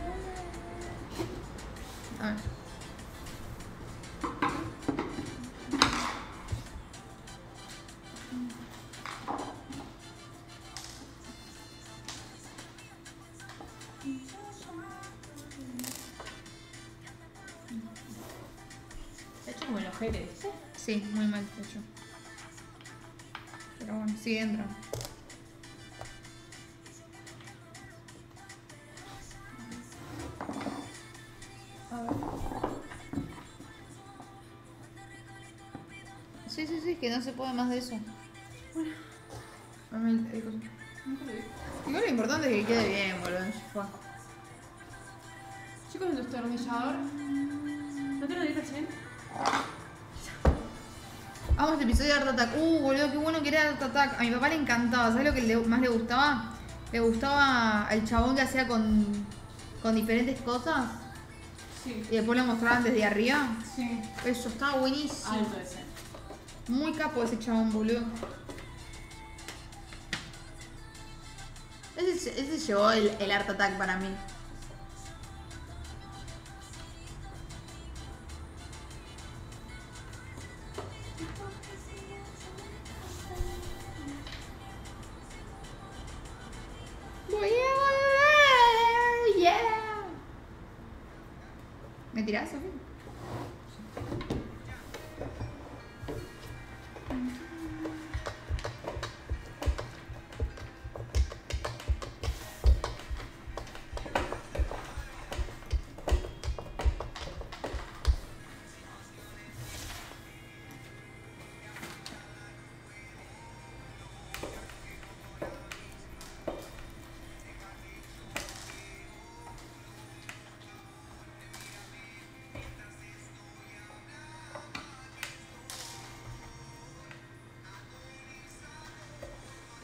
Sí, entra. A ver. Sí, sí, sí, que no se puede más de eso. Bueno. Lo importante es que quede bien, boludo. Chicos, el destornillador episodio de Art Attack. Uh, boludo, qué bueno que era Art Attack. A mi papá le encantaba. ¿Sabes lo que le- más le gustaba? Le gustaba el chabón que hacía con, con diferentes cosas Sí. y después lo mostraban desde arriba. Sí. Eso, estaba buenísimo. Alto ese. Muy capo ese chabón, boludo. Ese, ese llevó el, el Art Attack para mí.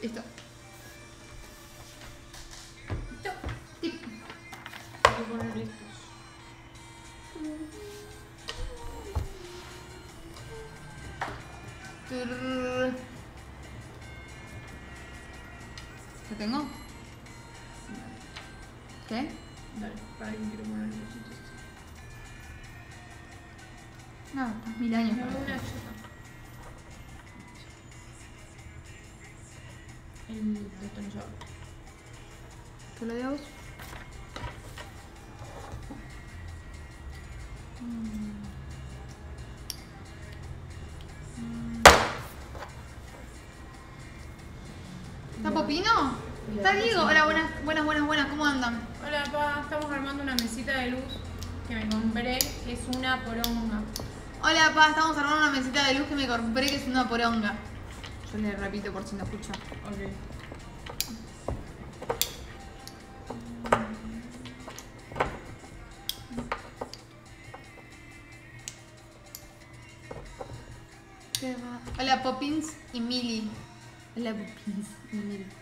Listo. Listo. Tip. Hay que poner estos. ¿Lo tengo? ¿Qué? Dale, para que quiero poner los. No, estás mil años. Lo doy a vos? ¿Está Popino? ¿Está Diego? Hola, buenas, buenas, buenas, buenas, ¿cómo andan? Hola, pa, estamos armando una mesita de luz que me compré, que es una poronga. Hola, pa, estamos armando una mesita de luz que me compré que es una poronga. Yo le repito por si no escucha. Ok.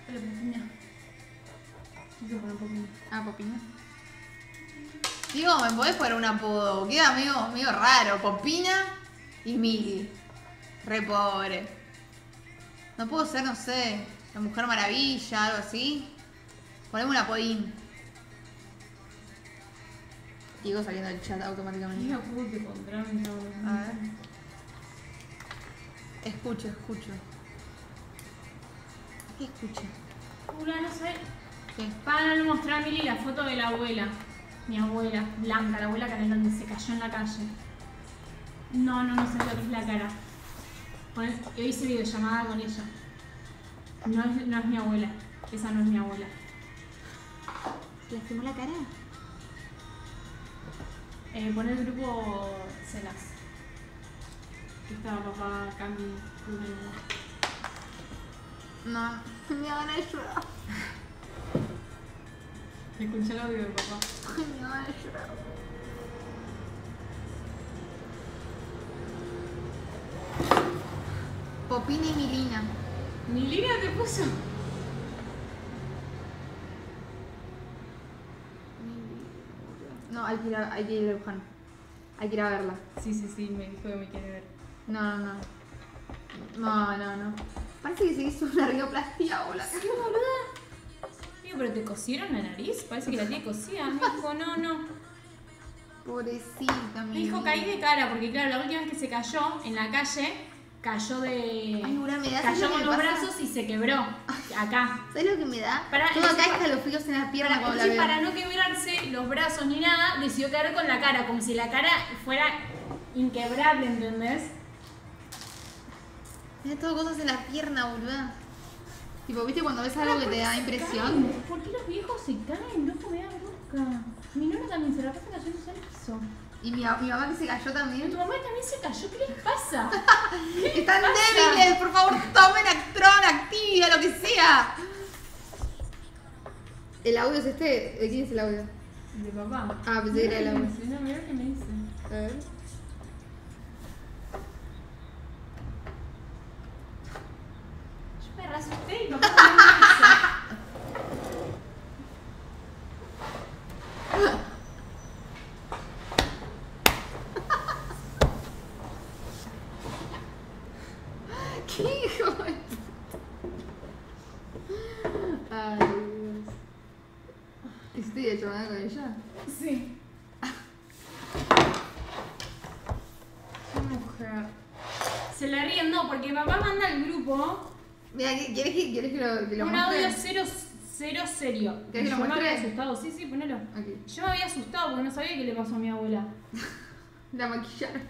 Popina. Quiero poner popina. Ah, Popina. Digo, ¿me podés poner un apodo? Queda medio, medio raro. Popina y Millie. Re pobre. No puedo ser, no sé, la Mujer Maravilla, algo así. Poneme un apodín. Diego saliendo del chat automáticamente. A ver. Escucho, escucho. ¿Qué escucho? Hola, no sé. ¿Qué? Pa, no le mostré a Mili la foto de la abuela. Mi abuela, Blanca, la abuela donde se cayó en la calle. No, no, no sé lo que es la cara. Yo hice videollamada con ella. No es, no es mi abuela. Esa no es mi abuela. ¿Se lastimó la cara? Eh, pon el grupo Celas. Que estaba papá, Cami, Rubén. No, me van a llorar. Escuché el audio de papá. Me van a llorar. Popina y Milina. Mi línea te puso. No, hay que ir a, hay que ir a. Hay que ir a verla. Sí, sí, sí, me dijo que me quiere ver. No, no, no. No, no, no. Parece que se hizo una rinoplastia o la ¿Qué boluda? Digo, pero te cosieron la nariz. Parece que la cosida. Me dijo, no, no. Pobrecita, Me mi dijo, caí de cara, porque claro, la última vez que se cayó en la calle, cayó de. Ay, Nura, me da Cayó ¿sabes con lo los pasa? brazos y se quebró. Acá. ¿Sabes lo que me da? Pará, Todo acá entonces- escalofríos en la pierna Para, cuando la veo. para no quebrarse los brazos ni nada, decidió caer con la cara, como si la cara fuera inquebrable, ¿entendés? Tiene todo cosas en la pierna, boluda. Tipo, ¿viste cuando ves algo que te da impresión? ¿Por qué los viejos se caen? No me da bronca. Mi nona también se la pasa cayéndose al piso. Y mi, mi mamá que se cayó también. Tu mamá también se cayó, ¿qué les pasa? Están débiles, por favor, tomen Actron, Activia, lo que sea. ¿El audio es este? ¿De quién es el audio? De papá. Ah, pensé que era el audio. Mira qué me dice. A ver. Yo me reasusté y papá también me dice. ¿Qué hijo de puta? Ay, Dios. ¿Hiciste de llamada con ella? Sí. Qué mujer. Se la ríen, no, porque papá manda al grupo Mira, ¿qué- ¿quieres que, quieres que lo, que lo un muestre? audio cero, cero serio. ¿Querés que lo Yo me muestre? había asustado, sí, sí, ponelo. Yo me había asustado porque no sabía qué le pasó a mi abuela. La maquillaron.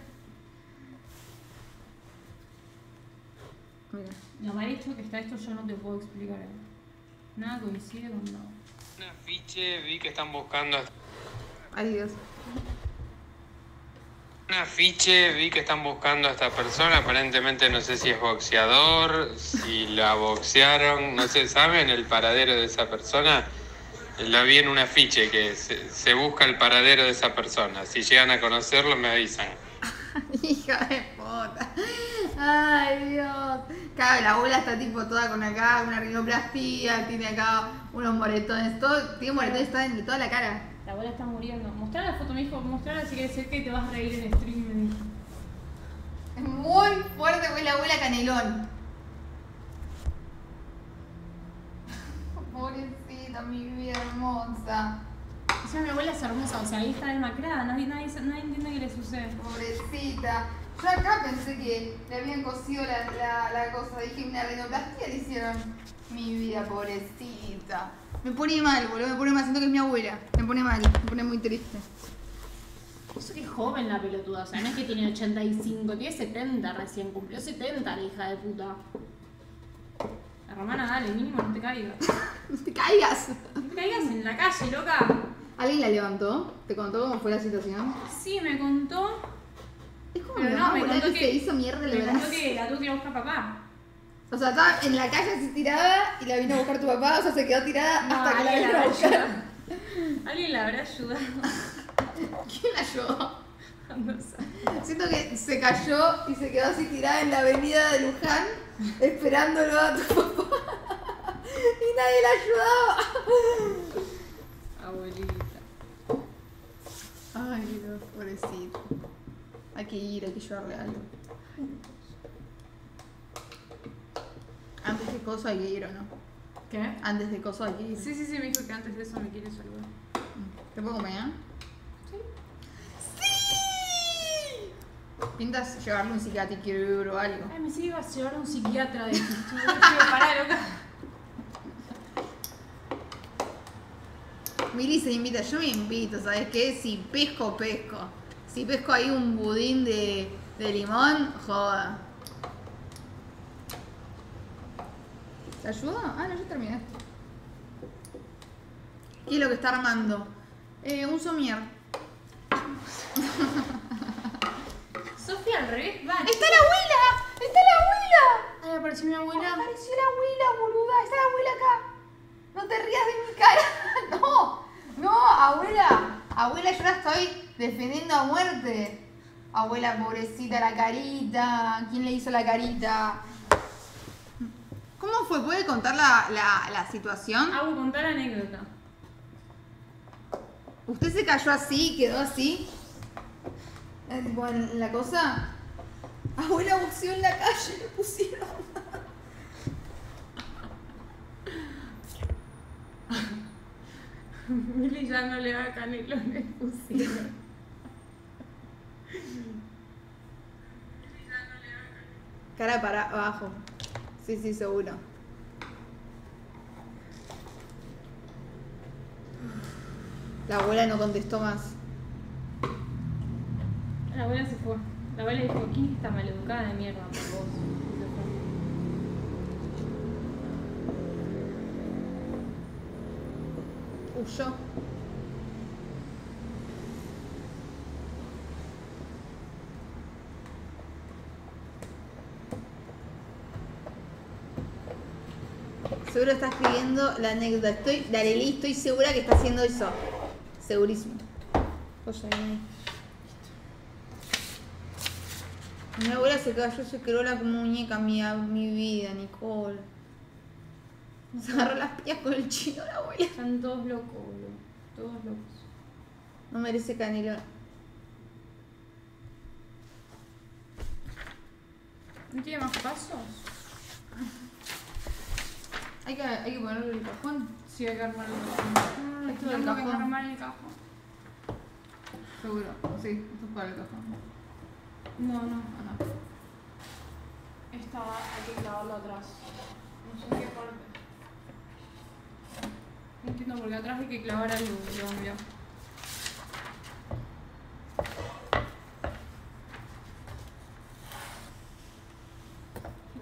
Mira. Lo mal hecho que está esto yo no te puedo explicar. eh. Nada coincide con nada. Un afiche, vi que están buscando. Ay, Dios. Un afiche, vi que están buscando a esta persona. Aparentemente no sé si es boxeador, si la boxearon, no sé, ¿saben el paradero de esa persona? La vi en un afiche que se, busca el paradero de esa persona. Si llegan a conocerlo, me avisan. Hija de puta. Ay, Dios. Claro, la abuela está tipo toda con acá una rinoplastía, tiene acá unos moretones, todo, tiene moretones está en toda la cara. La abuela está muriendo. Mostrar la foto, me dijo, mostrarla si quieres ser que te vas a reír en stream. Es muy fuerte, güey, la abuela canelón. Pobrecita, mi vida hermosa. O sea, mi abuela es hermosa, o sea, ahí está demacrada, nadie, nadie, nadie entiende qué le sucede. Pobrecita. Yo acá pensé que le habían cosido la, la, la cosa. Dije, una rinoplastía le hicieron. Mi vida, pobrecita. Me pone mal, boludo. Me pone mal. Siento que es mi abuela. Me pone mal. Me pone muy triste. Eso que es joven la pelotuda, o sea, no es que tiene 85, tiene 70 recién, cumplió 70 la hija de puta. La romana, dale, mínimo no te caigas. No te caigas. No te caigas en la calle, loca. ¿Alguien la levantó? ¿Te contó cómo fue la situación? Sí, me contó. Es como Pero no, me contó que, que- se hizo mierda el Me brazo. contó que la tuvo que ir a buscar papá. O sea, estaba en la calle así tirada y la vino a buscar tu papá. O sea, se quedó tirada No, hasta que la vino a buscar. Alguien la habrá ayudado. ¿Quién la ayudó? No sé. Siento que se cayó y se quedó así tirada en la avenida de Luján esperándolo a tu papá. Y nadie la ayudaba. Abuelita. Ay, Dios, pobrecito. Hay que ir, hay que llevarle algo. Antes de coso hay que ir, ¿o no? ¿Qué? Antes de coso hay que ir. Sí, sí, sí, me dijo que antes de eso me quiere saludar. ¿Te puedo comer? Sí. ¡Sí! ¿Pintas llevarle un psiquiátrico o algo? Ay, me sigue iba a llevar a un psiquiatra de. Pará, loca. Miri se invita, yo me invito, ¿sabes qué? Si pesco, pesco. Si pesco ahí un budín de, de limón, joda. ¿Te ayudo? Ah, no, ya terminé. ¿Qué es lo que está armando? Eh, un somier. Sofía al revés, va. ¡Está la abuela! ¡Está la abuela! Ay, apareció mi abuela. Apareció la abuela, boluda. Está la abuela acá. No te rías de mi cara. No. No, abuela. Abuela, yo la estoy defendiendo a muerte. Abuela, pobrecita, la carita. ¿Quién le hizo la carita? ¿Cómo fue? ¿Puede contar la, la, la situación? Hago contar la anécdota. ¿Usted se cayó así? ¿Quedó así? Eh, en la cosa. Abuela buceó en la calle, le pusieron. Mili ya no le da canelones pusieron. Cara para abajo. Sí, sí, seguro. La abuela no contestó más. La abuela se fue. La abuela dijo, ¿quién es esta maleducada de mierda por vos? Huyó. Seguro está escribiendo la anécdota. Estoy, Darely, estoy segura que está haciendo eso. Segurísimo. Cosa ahí. Mi abuela se cayó, se querola como muñeca, mi, mi vida, Nicole. Se agarró las pies con el chino la abuela. Están todos locos, boludo. Todos locos. No merece canela. ¿No tiene más pasos? Hay que, hay que ponerle el cajón. Sí, hay que armar el cajón. Esto del Tengo que cajón. armar el cajón. Seguro. Sí, esto es para el cajón. No, no. Ajá. Esta hay que clavarla atrás. No sé en qué parte. No entiendo por qué atrás hay que clavar algo, pero mira.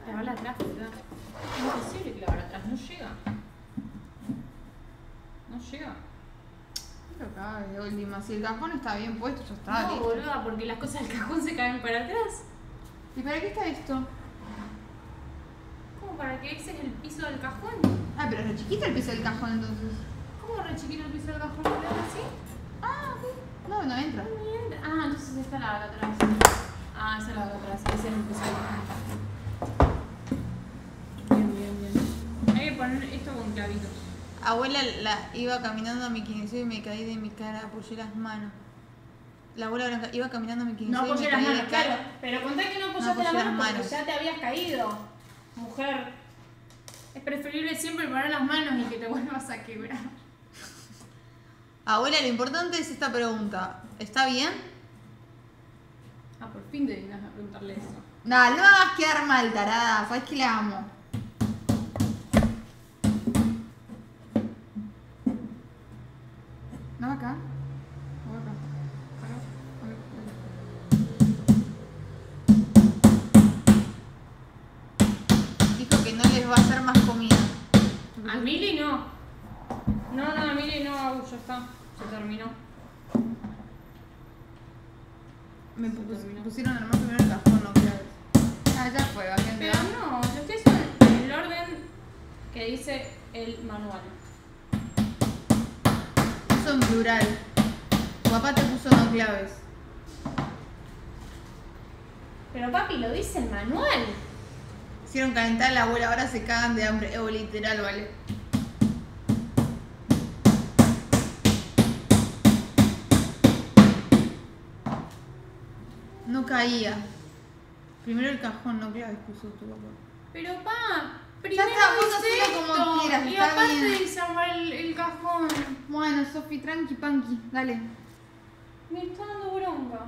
Clavarla atrás, ¿verdad? Es imposible clavar atrás, no llega. No llega. De última, si el cajón está bien puesto, ya está. no, listo. boluda, porque las cosas del cajón se caen para atrás. ¿Y para qué está esto? ¿Cómo para que ese es el piso del cajón? Ah, pero es re chiquito el piso del cajón entonces. ¿Cómo re chiquito el piso del cajón? ¿No era así? Ah, ok. No, no entra. Ah, entonces esta es la de atrás. Ah, esa es la de atrás. Ese es el piso del cajón. Bien, bien, bien. Hay que poner esto con clavitos. Abuela la, iba caminando a mi kinesio y me caí de mi cara, apoyé las manos. La abuela blanca iba caminando a mi kinesio No y me apoyé caí las de manos, cara. claro. Pero contá que no apoyaste apoyé las las manos porque manos. ya te habías caído. Mujer. Es preferible siempre poner las manos y que te vuelvas a quebrar. Abuela, lo importante es esta pregunta. ¿Está bien? Ah, por fin te a preguntarle eso. Nah, no me hagas quedar mal, tarada. Sabes que la amo. ¿No acá? ¿O acá? Dijo que no les va a hacer más comida. A Mili no. No, no, a Mili no, ya está. Se terminó. Me pu- pusieron el más primero el cajón, no claves. Ah, ya fue, va a Pero no, yo estoy en el orden que dice el manual. Puso en plural. Tu papá te puso no claves. Pero papi, lo dice el manual. Hicieron calentar a la abuela, ahora se cagan de hambre. Eh, literal, vale. No caía. Primero el cajón, no claves puso tu papá. Pero pa, primero está, vos hacelo como quieras, y está aparte bien. dice armar el, el cajón. Bueno, Sofi, tranqui, panqui, dale. Me está dando bronca.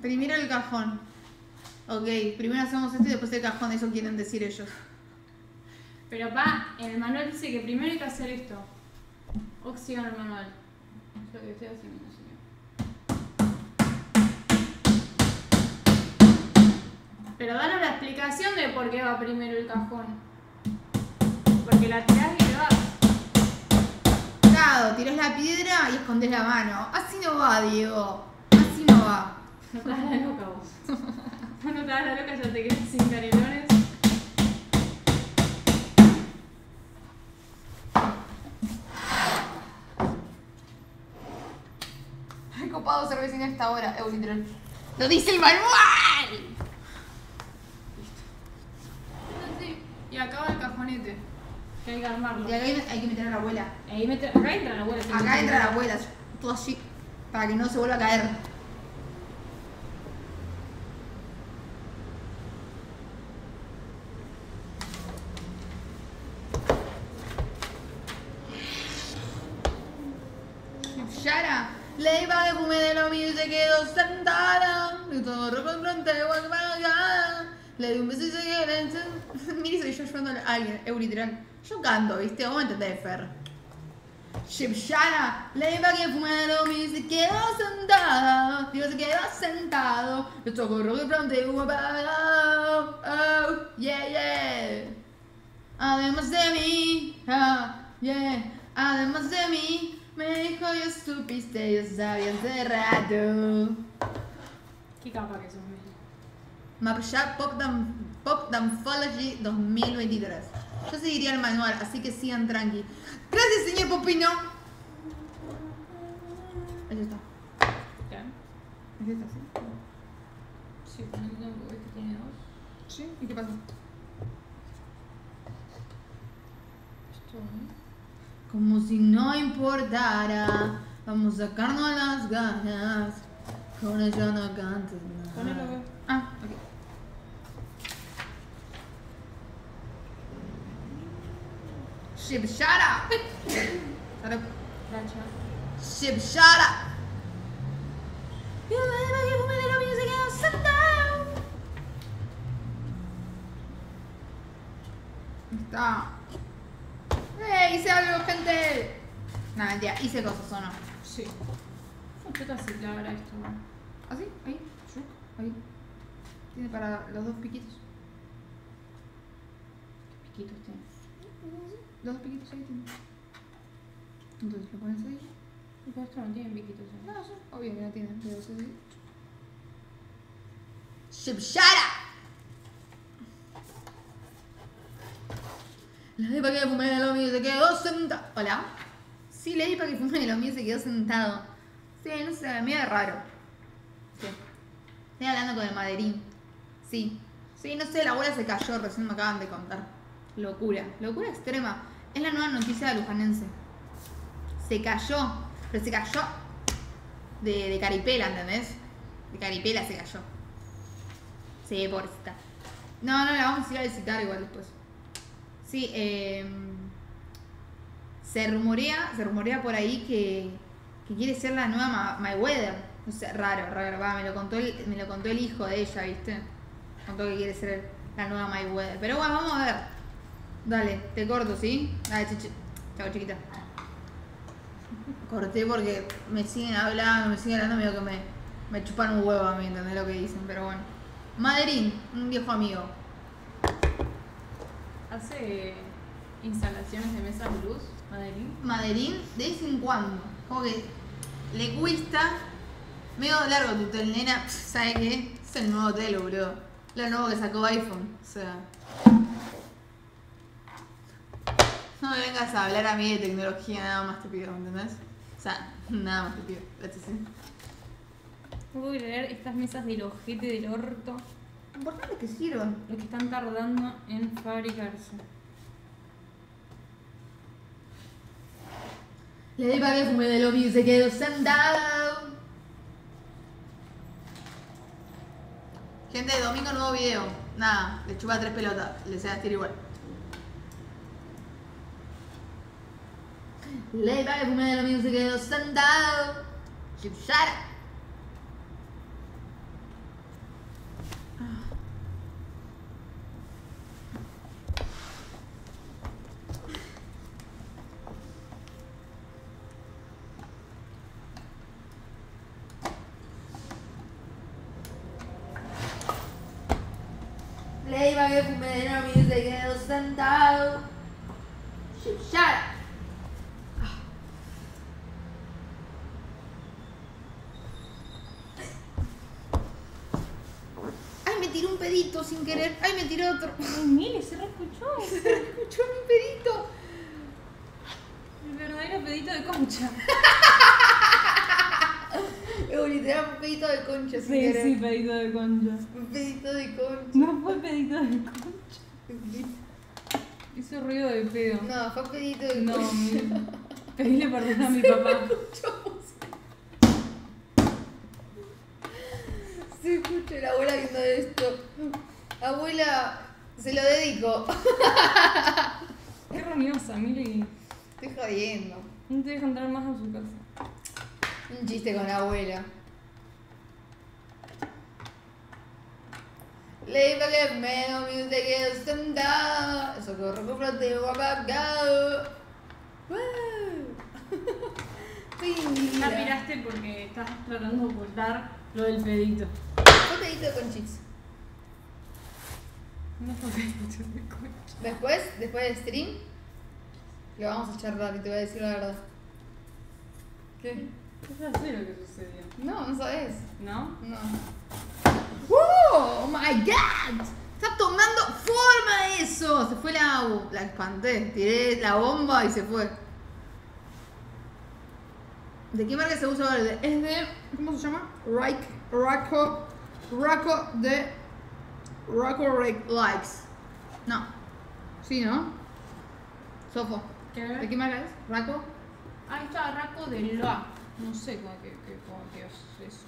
Primero el cajón. Ok, primero hacemos esto y después el cajón, eso quieren decir ellos. Pero pa, el manual dice que primero hay que hacer esto. O que sigan el manual. Es lo que estoy haciendo, señor. Pero danos la explicación de por qué va primero el cajón. Porque la tirás y le vas. Claro, tirás la piedra y escondes la mano. Así no va, Diego. Así no va. No te das la loca vos. Vos no te das la loca, ya te quedas sin canelones. Copado ser vecino a esta hora. Literal. ¡Lo dice el manual! Sí. Y acá va el cajonete. Que hay que armarlo. Y acá hay, hay que meter a la abuela. Ahí mete- acá entra la abuela. Acá entra la abuela. Todo así. Para que no se vuelva a caer. Yara, le iba de fume de lo mío y se quedó sentada. Y todo recontrante, guacamaya. Le di un beso y se quedó. Mira, soy yo ayudando a alguien, literal. Yo canto, ¿viste? Vos me entendés, Fer. Shipshana, le que fume de lo mío y se quedó sentada. Digo, se quedó sentado. Le tocó rojo y pronto y guapa. Oh, yeah, yeah. Además de mí, ah, yeah. Además de mí, me dijo yo supiste, yo sabía hace rato. Qué capa que sos, Meli. Pop, Dam- Pop Danthology 2023. Yo seguiría el manual, así que sigan tranqui. Gracias, señor Popino. Ahí está. ¿Qué? Ahí está, sí. Sí, no tengo que tiene dos. ¿Sí? ¿Y qué pasó? Esto, ¿eh? Como si no importara, vamos a sacarnos las ganas. Con ella no cantes nada. Ponelo, ve. Ah, ok. Shib, shut up! Shut up. Gracias. Shib, shut up! Y la dama que fumé de lo mío se quedó sentado. Está. ¡Eh! Hice algo, gente. No, mentira, hice cosas o no. Sí. Fue chota si clava esto. ¿Así? Ahí. Shuk, Ahí. Tiene para los dos piquitos. ¿Qué piquitos tiene? Los dos piquitos ahí tiene. Entonces lo pones ahí. Pero esto no tiene piquitos, ¿eh? No, sí, obvio que no tiene, pero eso sí. Shib, La de para que fumé de lo mío se quedó sentado. Hola. Sí, le di para que fume de lo mío se quedó sentado. Sí, no sé, me es raro. Sí. Estoy hablando con el maderín. Sí. Sí, no sé, la abuela se cayó, recién me acaban de contar. Locura. Locura extrema. Es la nueva noticia de Lujanense. Se cayó. Pero se cayó de, de caripela, ¿entendés? De caripela se cayó. Sí, pobrecita. No, no, la vamos a ir a visitar igual después. Sí, eh, se rumorea, se rumorea por ahí que, que quiere ser la nueva Ma- Mayweather. No sé, raro, raro, va, me lo contó el, me lo contó el hijo de ella, ¿viste? Contó que quiere ser la nueva Mayweather. Pero bueno, vamos a ver. Dale, te corto, ¿sí? Dale, chichi. Chao, chiquita. Corté porque me siguen hablando, me siguen hablando, medio que me, me chupan un huevo a mí, ¿entendés lo que dicen? Pero bueno. Maderín, un viejo amigo. Hace instalaciones de mesas de luz, Madeline. Maderín, de vez en cuando. Como que le cuesta. Medio largo tu tel, nena. Pff, ¿Sabe qué? Es el nuevo tel, boludo. Lo nuevo que sacó iPhone. O sea. No me vengas a hablar a mí de tecnología, nada más te pido, ¿entendés? O sea, nada más te pido. Gracias, ¿sí? Puedo creer estas mesas del ojete del orto, Importante que sirvan. lo que están tardando en fabricarse. Le di para que fume de lobby y se quedó sentado. Gente, domingo nuevo video. Nada, le chupa tres pelotas. Le se las tira igual. Le di para que fume de lobby y se quedó sentado. Chip shara. Le di para que fume de lobby y se quedó sentado. Shara. Ay, me tiró un pedito sin querer. Ay, me tiró otro. Ay, Mili, se re escuchó. Se escuchó mi pedito. El verdadero pedito de concha. Es literal un pedito de concha sin Sí, querer. sí, pedito de concha. Un pedito de concha. No fue pedito de concha. Hizo ruido de pedo. No, fue pedito de No. Pedile perdón a mi papá. Se escucha la abuela viendo esto. Abuela, se lo dedico. Qué reuniosa, Mili. Estoy jodiendo. No te deja entrar más a su casa. Un chiste con la abuela. Leí para que me no me se quedó sentado. Eso corre por flote, guapagado. Estoy Ya indígena. miraste porque estás tratando de ocultar lo del pedito. Fue pedito de conchis. No fue pedito de concha. Después, después del stream, lo vamos a charlar y te voy a decir la verdad. ¿Qué? No sé lo que sucedió. No, no sabes. ¿No? No. ¡Oh, my god! Está tomando forma eso. Se fue la, la espanté. Tiré la bomba y se fue. ¿De qué marca se usa ahora? Es de. ¿Cómo se llama? Rack, Racco. Racco de. Rake Likes. No. Sí, ¿no? Sofo. ¿Qué? ¿De qué marca es? ¿Racco? Ahí está, Raco de Loa. No sé cómo que, que, cómo que es eso.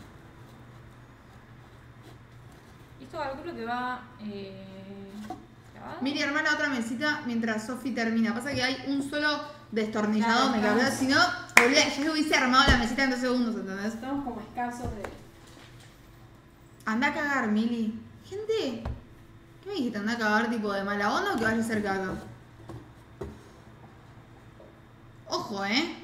Esto calculo que va. Eh. Miri, hermana, otra mesita mientras Sofi termina. Pasa que hay un solo destornillador, me claro. Si no, yo hubiese armado la mesita en dos segundos, ¿entendés? Estamos como escasos de. Anda a cagar, Mili. Gente, ¿qué me dijiste? Anda a cagar tipo de mala onda o que vaya a hacer caca? Ojo, ¿eh?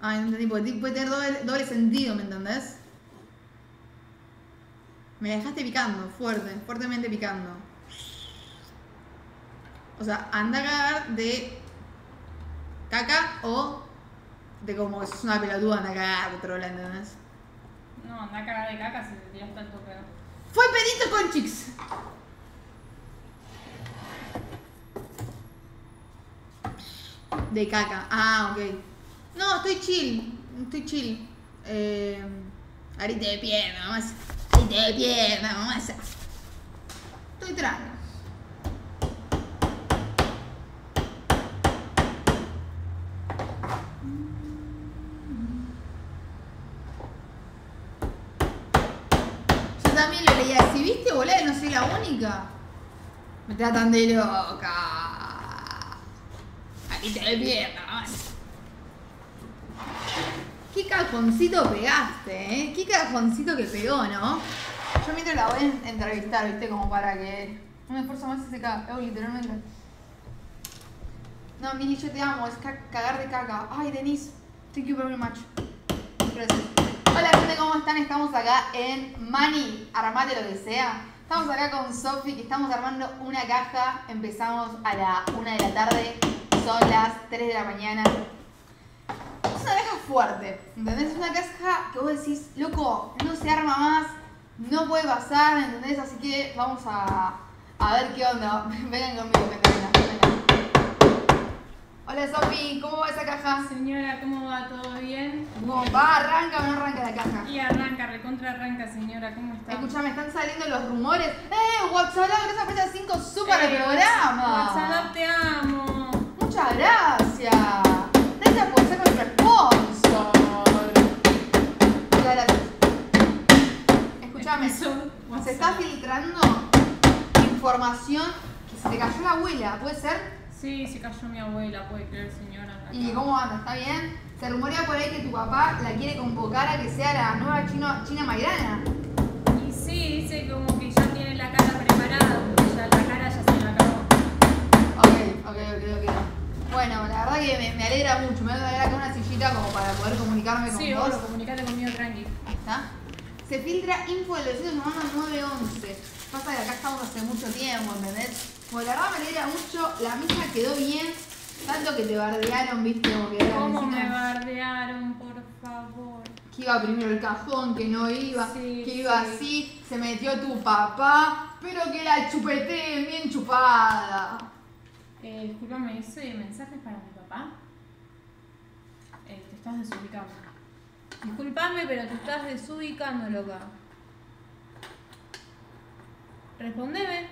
Ay, no entendí, porque puede tener doble, doble sentido, ¿me entendés? Me dejaste picando, fuerte, fuertemente picando. O sea, anda a cagar de caca o de como sos una pelotuda, anda a cagar de trola, ¿entendés? No, anda a cagar de caca si te tiras tanto pedo. Fue pedito con chicks. De caca. Ah, ok. No, estoy chill. Estoy chill. Eh, arite de pierna, mamá. Arite de pierna, mamá. Estoy tranca. Yo también lo leía así, ¿viste, boludo? No soy la única. Me tratan de loca. Aquí de pierna, más. Qué cajoncito pegaste, ¿eh? Qué cajoncito que pegó, ¿no? Yo mientras la voy a entrevistar, ¿viste? Como para que un esfuerzo más y se. Oh, literalmente. No, Mili, yo te amo. Es ca- cagar de caca. Ay, Denise. Thank you very much. Hola gente, ¿cómo están? Estamos acá en Mani, armate lo que sea. Estamos acá con Sofi, que estamos armando una caja. Empezamos a la 1 de la tarde, son las 3 de la mañana. Es una caja fuerte, ¿entendés? Es una caja que vos decís, loco, no se arma más, no puede pasar, ¿entendés? Así que vamos a, a ver qué onda. Vengan conmigo, vengan, vengan. Hola Sofi, ¿cómo va esa caja? Señora, ¿cómo va? ¿Todo bien? ¿Cómo va? ¿Arranca o no arranca la caja? Y arranca, recontra arranca, señora, ¿cómo está? Escuchame, están saliendo los rumores. ¡Eh! WhatsApp, gracias por esas 5 super Eh, programa. WhatsApp, te amo. Muchas gracias. Gracias por ser nuestro Escuchame, Eso, se está filtrando información que se te cayó la abuela, ¿puede ser? Sí, se cayó mi abuela, puede creer, señora. acá. ¿Y cómo anda? ¿Está bien? Se rumorea por ahí que tu papá la quiere convocar a que sea la nueva China, China Maidana. Y sí, dice como que ya tiene la cara preparada, porque ya la cara ya se la acabó. Ok, ok, ok, ok. Bueno, la verdad que me, me alegra mucho. Me voy a acá una sillita como para poder comunicarme con Sí, vos. bueno, comunicate conmigo tranqui. Ahí está. Se filtra info del vecino llamando 911. Pasa que acá estamos hace mucho tiempo, ¿entendés? Bueno, la verdad me alegra mucho. La misa quedó bien. Tanto que te bardearon, viste, como que era ¿Cómo me bardearon, por favor? que iba primero el cajón, que no iba, Sí, que iba sí. así, se metió tu papá, pero que la chupete bien chupada. Eh, disculpame, ¿ese mensaje es para mi papá? Eh, te estás desubicando. Disculpame, pero te estás desubicando, loca. Respondeme.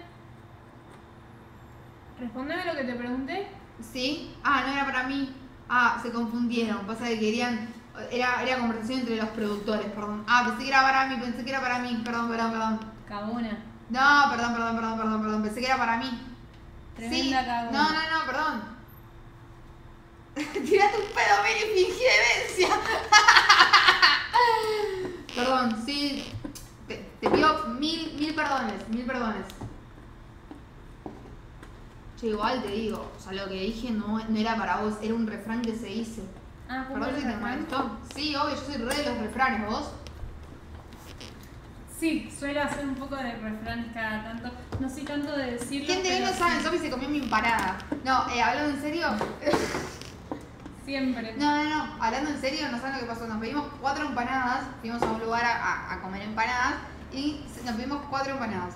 Respondeme lo que te pregunté. ¿Sí? Ah, no era para mí. Ah, se confundieron. Pasa que querían. Era, era conversación entre los productores, perdón. Ah, pensé que era para mí, pensé que era para mí. Perdón, perdón, perdón. Cabona. No, perdón, perdón, perdón, perdón, perdón. Pensé que era para mí. Tremenda sí. No, no, no, perdón. Tiraste un pedo, Mary, fingí demencia. perdón, sí. Te, te pido mil, mil perdones, mil perdones. Che, igual te digo, o sea, lo que dije no, no era para vos, era un refrán que se hizo. Ah, ¿cómo Perdón si te molestó. Sí, obvio, yo soy re de los refranes, ¿vos? Sí, suelo hacer un poco de refranes cada tanto. No soy tanto de decirlo. Que pero no sabe. Sofi se comió mi empanada. No, eh, hablando en serio. Siempre. No, no, no, hablando en serio, no saben lo que pasó. Nos pedimos cuatro empanadas, fuimos a un lugar a, a- a comer empanadas y nos pedimos cuatro empanadas.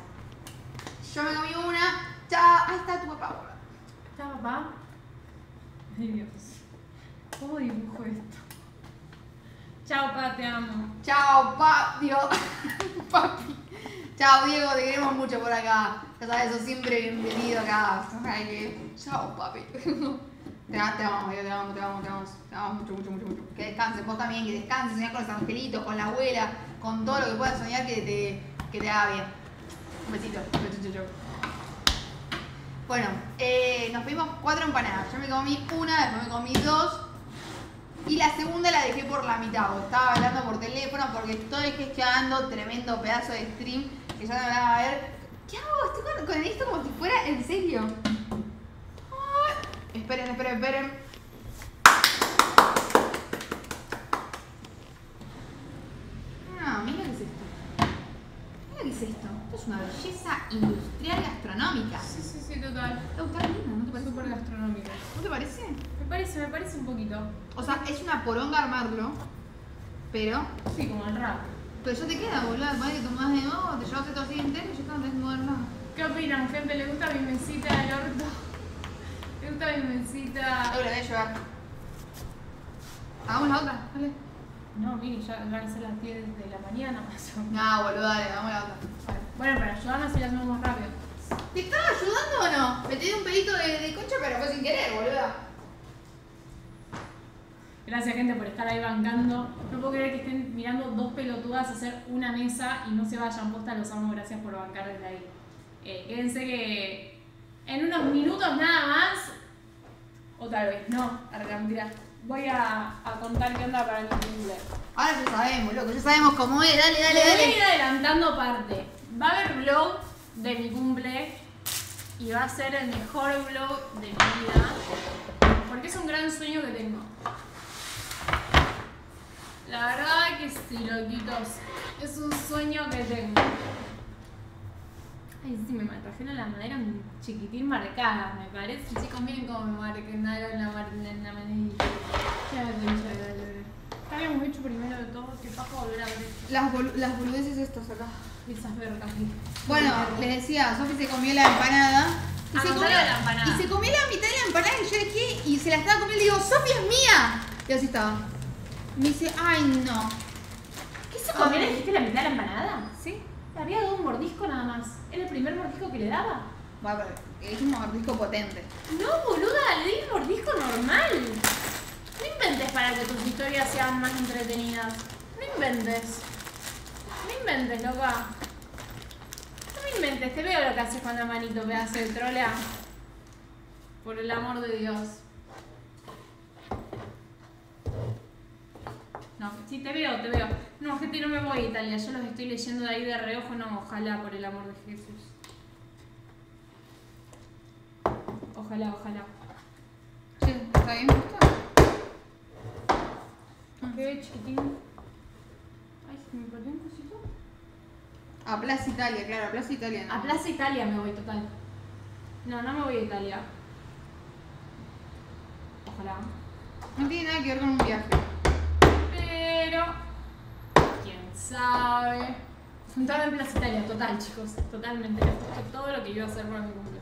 Yo me comí una, ya, ahí está tu papá. ¿Está papá? Ay Dios. ¿Cómo dibujo esto? Chao, pa, te amo. Chao, pa, Dios, papi. Chao, Diego, te queremos mucho por acá. Ya sabes, sos siempre bienvenido acá. Chao, papi. Te, te Diego, te amamos, te amamos, te amamos. Te amamos mucho, mucho, mucho, mucho. Que descanses, vos también, que descanses, soñar con los angelitos, con la abuela, con todo lo que puedas soñar que te, que te haga bien. Un besito. Bueno, eh, nos pedimos cuatro empanadas. Yo me comí una, después me comí dos. Y la segunda la dejé por la mitad. Estaba hablando por teléfono porque estoy gestionando tremendo pedazo de stream que ya me van a ver. ¿Qué hago? Estoy con, con esto como si fuera en serio. Esperen, esperen, esperen. No, mira qué es esto. Mira qué es esto. Esto es una belleza industrial gastronómica. Sí, sí, sí, total. Está lindo, ¿no te parece? Súper gastronómico. ¿No te parece? Me parece, me parece un poquito. O sea, es una poronga armarlo, pero Sí, como el rap. Pero ya te queda, boludo. Ponés que tomás de nuevo, te llevas esto así entero y ya está, no tenés que mover nada. ¿Qué opinan, gente? ¿Le gusta mi mesita del orto? ¿Le gusta mi mesita? Ahora la voy a llevar. Hagamos la otra, dale. No, mire, ya van a ser las 10 de la mañana más o menos. No, boludo, dale, hagamos la otra. Bueno, para ayudarnos si la hacemos más rápido. ¿Te estaba ayudando o no? Me te di un pelito de, de concha, pero fue sin querer, boluda. Gracias, gente, por estar ahí bancando. No puedo creer que estén mirando dos pelotudas hacer una mesa y no se vayan. Posta, los amo. Gracias por bancar desde ahí. Eh, quédense que en unos minutos nada más, o tal vez no, arregla, mentira. Voy a, a contar qué onda para mi cumple. Ahora ya sabemos, loco, ya sabemos cómo es. Dale, dale, Le voy a dale. ir adelantando parte. Va a haber vlog de mi cumple y va a ser el mejor vlog de mi vida. Porque es un gran sueño que tengo. La verdad que sí, loquitos. Es un sueño que tengo. Ay, sí, me trajeron la madera un chiquitín marcada, me parece. Chicos, miren cómo me marcaron la. Ya. ¿Qué habíamos hecho primero de todo? ¿Qué paja volver a ver esto? Las, bolu- las boludeces estas acá. Esas vergas. Bueno, les decía, Sofi se comió la empanada. Y Ah, se, comió, la empanada. y se comió la mitad de la empanada y yo dejé y se la estaba comiendo y digo, Sofi es mía. Y así estaba. Me dice, ay no. ¿Qué se ¿Comió? ¿Le dijiste la mitad de la empanada? Sí. Le había dado un mordisco nada más. ¿Era el primer mordisco que le daba? Bueno, pero es un mordisco potente. No, boluda, le di un mordisco normal. No inventes para que tus historias sean más entretenidas. No inventes. No inventes, loca. No me inventes, te veo lo que haces la manito, pedazo de trolea. Por el amor de Dios. No, sí, te veo, te veo. No, gente, no me voy a Italia. Yo los estoy leyendo de ahí de reojo. No, ojalá, por el amor de Jesús. Ojalá, ojalá. Che, ¿está bien esto? Qué chiquitín. Ay, ¿se me perdió un cosito? A Plaza Italia, claro, a Plaza Italia. ¿no? A Plaza Italia me voy, total. No, no me voy a Italia. Ojalá. No tiene nada que ver con un viaje. Pero. ¿Quién sabe? Juntarme en Plaza Italia, total, chicos. Totalmente. Les justo todo lo que iba a hacer para mi cumple.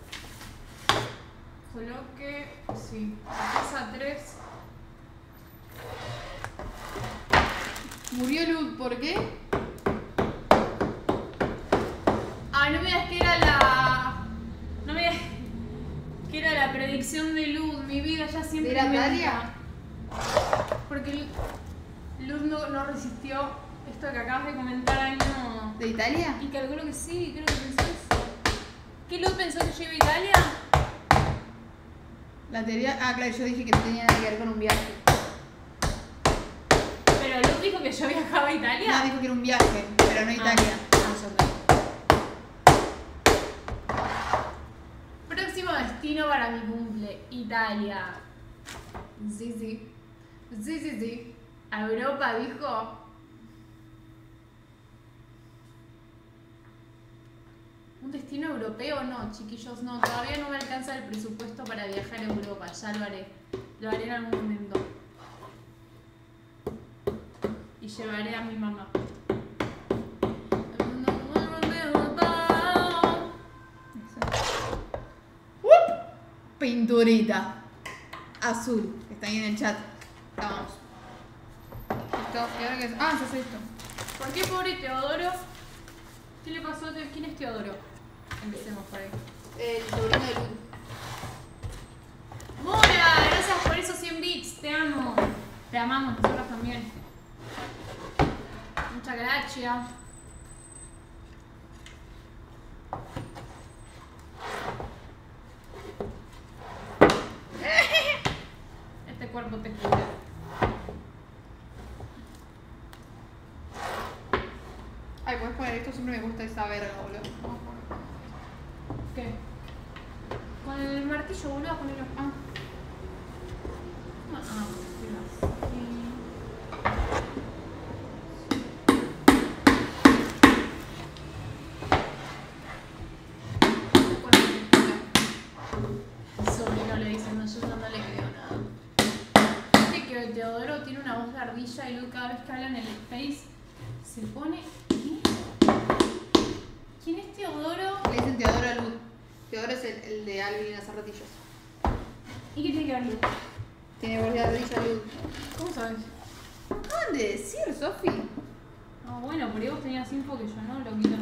Solo que. Sí. Plaza 3. Murió Luz, ¿por qué? Ay, no me digas que era la. No me digas que era la predicción de Luz. Mi vida ya siempre. ¿Era. Daria? Porque Luz no, no resistió esto que acabas de comentar ahí, no. ¿De Italia? Y calculo que sí, creo que pensó eso. ¿Qué Luz pensó que yo iba a Italia? La teoría. Ah, claro, yo dije que tenía nada que ver con un viaje. Pero Luz dijo que yo viajaba a Italia. No, dijo que era un viaje, pero no Italia. Ah, sorry. Próximo destino para mi cumple, Italia. Sí, sí. Sí, sí, sí. A Europa dijo. ¿Un destino europeo? No, chiquillos, no. Todavía no me alcanza el presupuesto para viajar a Europa. Ya lo haré. Lo haré en algún momento. y llevaré a mi mamá. Pinturita. Azul. Está ahí en el chat. Vamos. Esto, ¿y ahora qué es? Ah, se hace esto. ¿Por qué pobre Teodoro? ¿Qué le pasó? a Teo- ¿Quién es Teodoro? Empecemos por ahí. El sobrino de Luz. Mora, gracias por esos 100 bits, te amo. Te amamos, nosotros también. Muchas gracias. Este cuerpo te cura. Ay, puedes poner esto, siempre me gusta esa verga, boludo. ¿Qué? Con el martillo, boludo, ponelo. Ah. No, no, dice, no, Teodoro tiene una voz de ardilla y luego cada vez que habla en el space se pone. ¿Quién es Teodoro? Le dicen Teodoro Luz. Teodoro es el, el de Alvin y las arrotillos. ¿Y qué tiene que ver Luz? Tiene de ardilla Luz. ¿Cómo sabes? Acaban de decir, Sofi. Ah, bueno, pero vos tenías info que yo no, lo quito.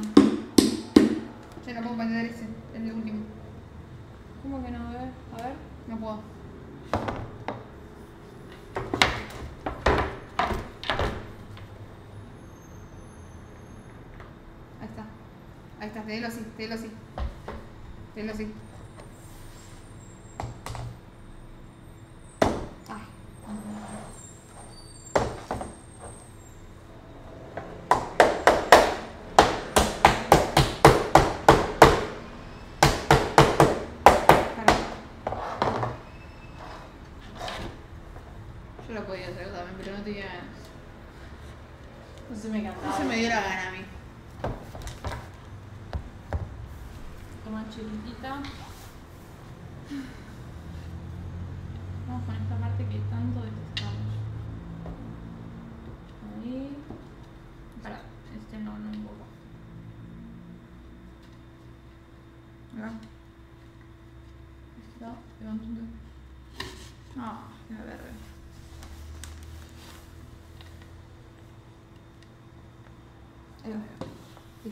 Yo no puedo entender ese, el de último. ¿Cómo que no? A ver, a ver. No puedo. Ahí está, léelo así, léelo así. Léelo así. Ay. Para. Yo lo podía hacer también, pero no tenía ganas. No se me encantaba. No se me dio la gana a mí. Toma chiquitita. Vamos con esta parte que tanto detestamos. Ahí. Para, este no, no un poco. Acá. Esto, levanta un toque. Ah, qué verga. Ahí va.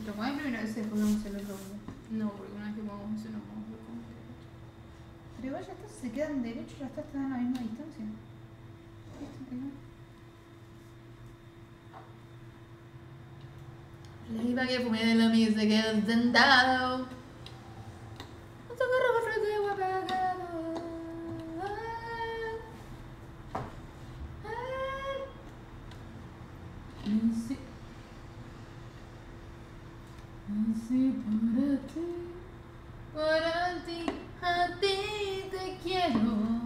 Listo, ¿cuál es la primera vez que el otro? No, porque una vez que pongamos eso no vamos a ver cómo queda. Pero igual ya está, se quedan derechos, ya está, están a la misma distancia. ¿Viste que no? La iba que fumé de la misa se quedó sentado. Un socorro por frente de apagado. Así. Así para ti. Para ti, a ti te quiero,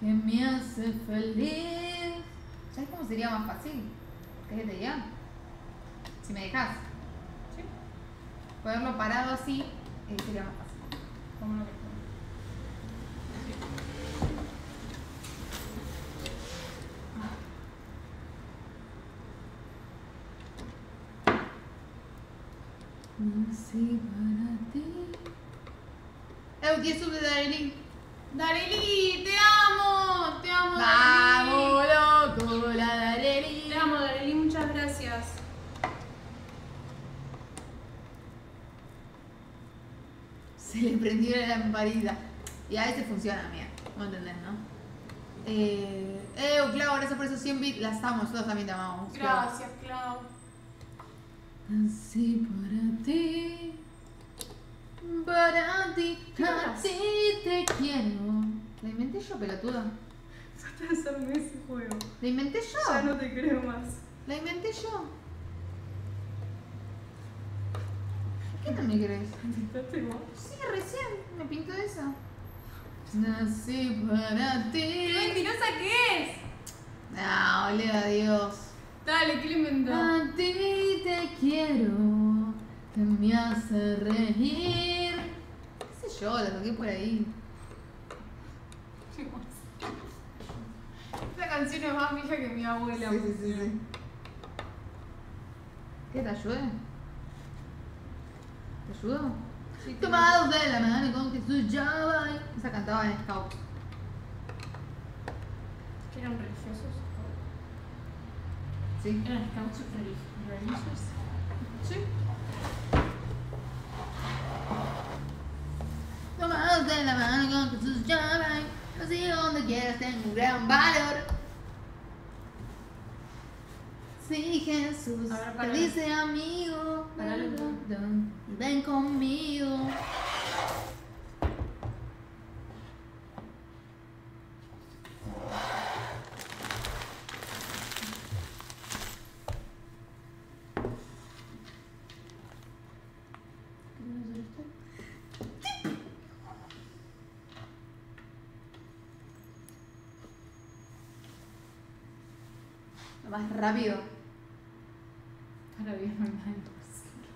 que me hace feliz. ¿Sabes cómo sería más fácil? ¿Qué te diga? Si me dejas. ¿Sí? Ponerlo parado así eh, sería más fácil. ¿Cómo lo que Así para ti. Eu, 10 sub de Darelín. Dareli, te amo, te amo. Vamos, Dareli. loco, la Darelín. Te amo, Dareli, muchas gracias. Se le prendió la lamparita. Y a veces funciona, mía. ¿No entendés, no? Eh, eh, Clau, gracias por esos 100 bits. Las amo, nosotros también te amamos. Clau. Gracias, Clau. Así para ti. Para ti, ¿Qué a hablas? ti te quiero. La inventé yo, pelotuda. Trata de hacerme ese juego. La inventé yo. Ya no te creo más. La inventé yo. ¿Qué no me crees? Sí, recién me pintó esa. Nací para ti. ¿Qué mentirosa que es? No, olea a Dios. Dale, ¿qué le inventó? A ti te quiero, que me hace reír. ¿Qué sé yo? La toqué por ahí. Esta canción es más vieja que mi abuela. Sí, sí, sí, sí. ¿Qué te ayude? ¿Te ayudo? Sí, Tomados de la mano con Jesús ya va. Esa cantaba en Scout. ¿Que eran religiosos? Sí. ¿Eran scouts relig- religiosos? Sí. Tomados de la mano con Jesús ya va. Así donde quieras tengo un gran valor. Sí, Jesús te dice amigo. Y ven conmigo. Más rápido. Para Dios no hay nada imposible.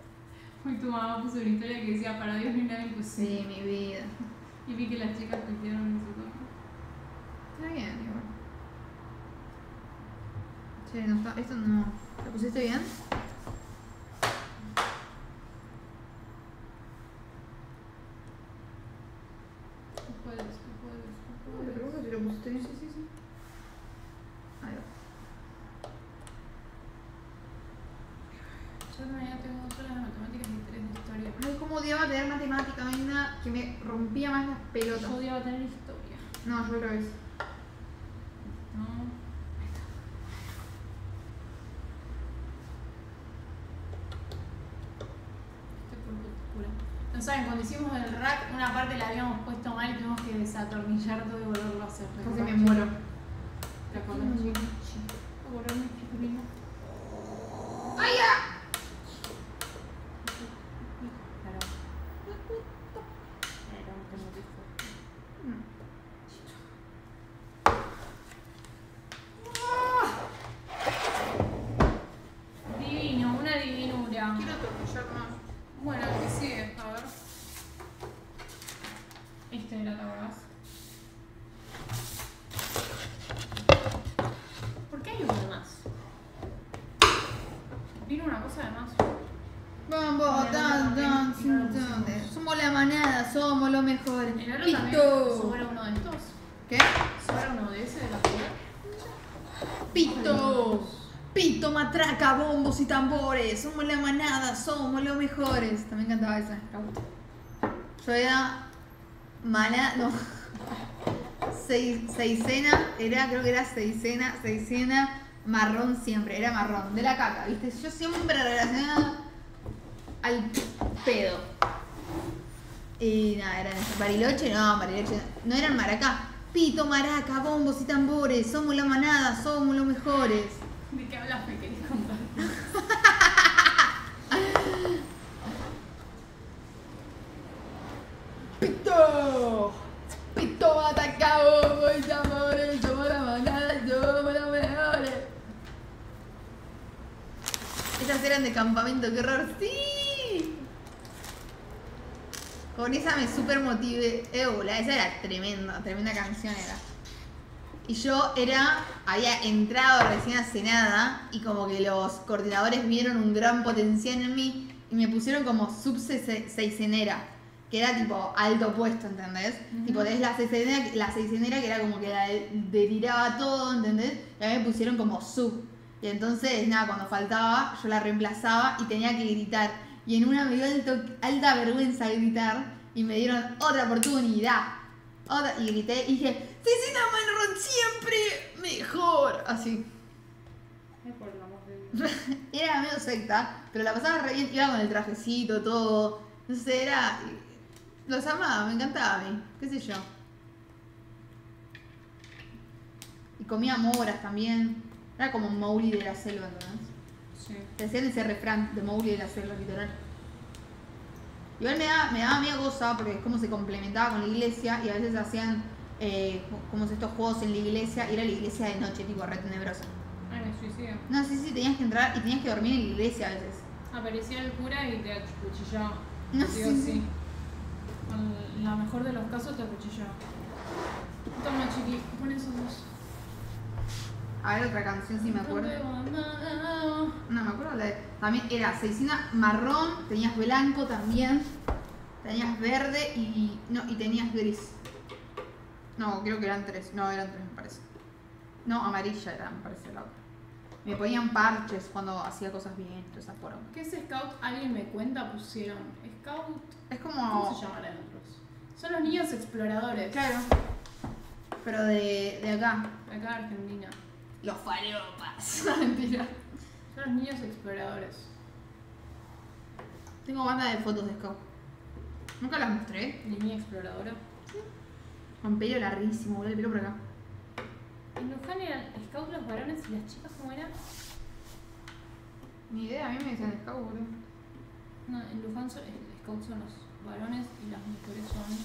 Hoy tu mamá puso una historia que decía para Dios no hay nada imposible. Sí, mi vida. Y vi que las chicas pusieron eso también. Está bien, igual. Che, no está, esto no. ¿Lo pusiste bien? Tú puedes, tú puedes, tú Te puedes. pregunto si lo pusiste bien. Sí, sí, sí. Ahí va. Yo mañana tengo dos horas de matemáticas y tres de historia. Ay, cómo odiaba tener matemática, venga, que me pelotas. Yo odiaba tener historia. No, yo otra vez. No. Estoy por cultura. No saben, cuando hicimos el rack, una parte la habíamos puesto mal y tuvimos que desatornillar todo y volverlo a hacer. ¿Te Casi me muero. ¿Te acordás, chico? Voy a borrar mi figurina. ¡Ay, ya! Claro. Claro, tengo que fue. Divino, una divinura. Quiero atornillar más. Bueno, el que sigue, a ver. Este era, ¿te acordás? ¿Por qué hay uno más? Vino una cosa de más. Vamos, tan, tan, tan, tan. Somos la manada, somos los mejores. El oro también Pito. sobra uno de estos. ¿Qué? Sobra uno de ese de la figura. Pito. Pito, matraca, bombos y Somos la manada, somos los mejores. También cantaba esa. Yo era mala, no. Seis, seisena, era, creo que era seisena, seisena, marrón siempre, era marrón, de la caca, ¿viste? Yo siempre relacionada al pedo. Y nada, eran eso. Bariloche, no, Bariloche, no eran maracá. Pito, maraca, bombos y tambores, somos la manada, somos los mejores. ¿De qué hablas? Me eran de campamento, qué horror, sí. Con esa me super motivé. Eh, boluda, esa era tremenda, tremenda canción era. Y yo era, había entrado recién hace nada y como que los coordinadores vieron un gran potencial en mí y me pusieron como sub-seicenera, que era tipo alto puesto, ¿entendés? Tipo, tenés la seicenera, la seicenera que era como que la de- deliraba todo, ¿entendés? Y a mí me pusieron como sub. Y entonces, nada, cuando faltaba, yo la reemplazaba y tenía que gritar. Y en una me dio alto- alta vergüenza gritar y me dieron otra oportunidad. Otra, y grité y dije, Cecina Manron siempre mejor. Así. Era medio secta, pero la pasaba re bien, iba con el trajecito, todo. No sé, era. Los amaba, me encantaba a mí, qué sé yo. Y comía moras también. Era como Mowgli de la selva, ¿entendés? Sí. Te hacían ese refrán de Mowgli de la selva, literal. Igual me daba, me daba media cosa porque es como se complementaba con la iglesia y a veces hacían eh, como estos juegos en la iglesia y era la iglesia de noche, tipo re tenebrosa. Ay, me suicidio. No, sí, sí, tenías que entrar y tenías que dormir en la iglesia a veces. Aparecía el cura y te acuchillaba. No, sí sí. sí. En la mejor de los casos te acuchillaba. Toma, chiqui, pon esos dos. A ver, otra canción si me acuerdo. No, me acuerdo la de También era seisina marrón, tenías blanco también, tenías verde y, no, y tenías gris. No, creo que eran tres. No, eran tres, me parece. No, amarilla era, me parece la otra. Me ponían parches cuando hacía cosas bien, toda esa porra. ¿Qué es Scout? Alguien me cuenta, pusieron. Scout. Es ¿Cómo como. se llaman otros? Son los niños exploradores. Claro. Pero de, de acá. Acá de Argentina. Los faropas. Mentira. Son los niños exploradores. Tengo banda de fotos de Scout. Nunca las mostré. Niña exploradora. Con pelo larguísimo, boludo, el pelo por acá. En Luján eran Scout los varones y las chicas, ¿cómo eran? Ni idea, a mí me dicen Scout, boludo. No, en Luján son, el Scout son los varones y las mujeres son.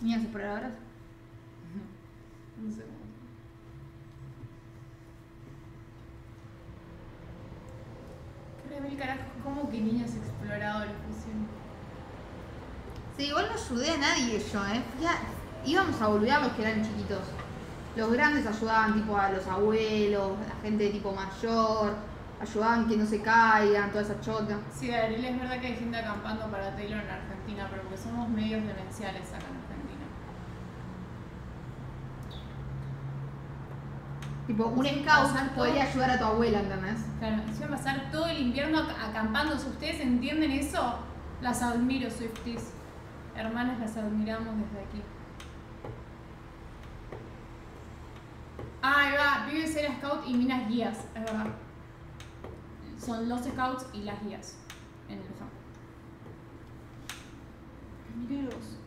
Niñas exploradoras. No sé cómo. Creo mil carajos, ¿cómo que niños exploradores pusieron? Sí, igual no ayudé a nadie yo, ¿eh? Ya íbamos a volver a los que eran chiquitos. Los grandes ayudaban tipo a los abuelos, a la gente tipo mayor, ayudaban que no se caigan, toda esa chota. Sí, Ariel, es verdad que hay gente acampando para Taylor en Argentina, pero porque somos medios demenciales acá en Argentina. Tipo, un scout podría ayudar a tu abuela, ¿entendés? Claro, se va a pasar todo el invierno ac- acampando. Si ustedes entienden eso, las admiro, Swifties. Hermanas, las admiramos desde aquí. Ah, ahí va, pibe ser scout y minas guías, es verdad. Son los scouts y las guías en el Luján. Mírenlos.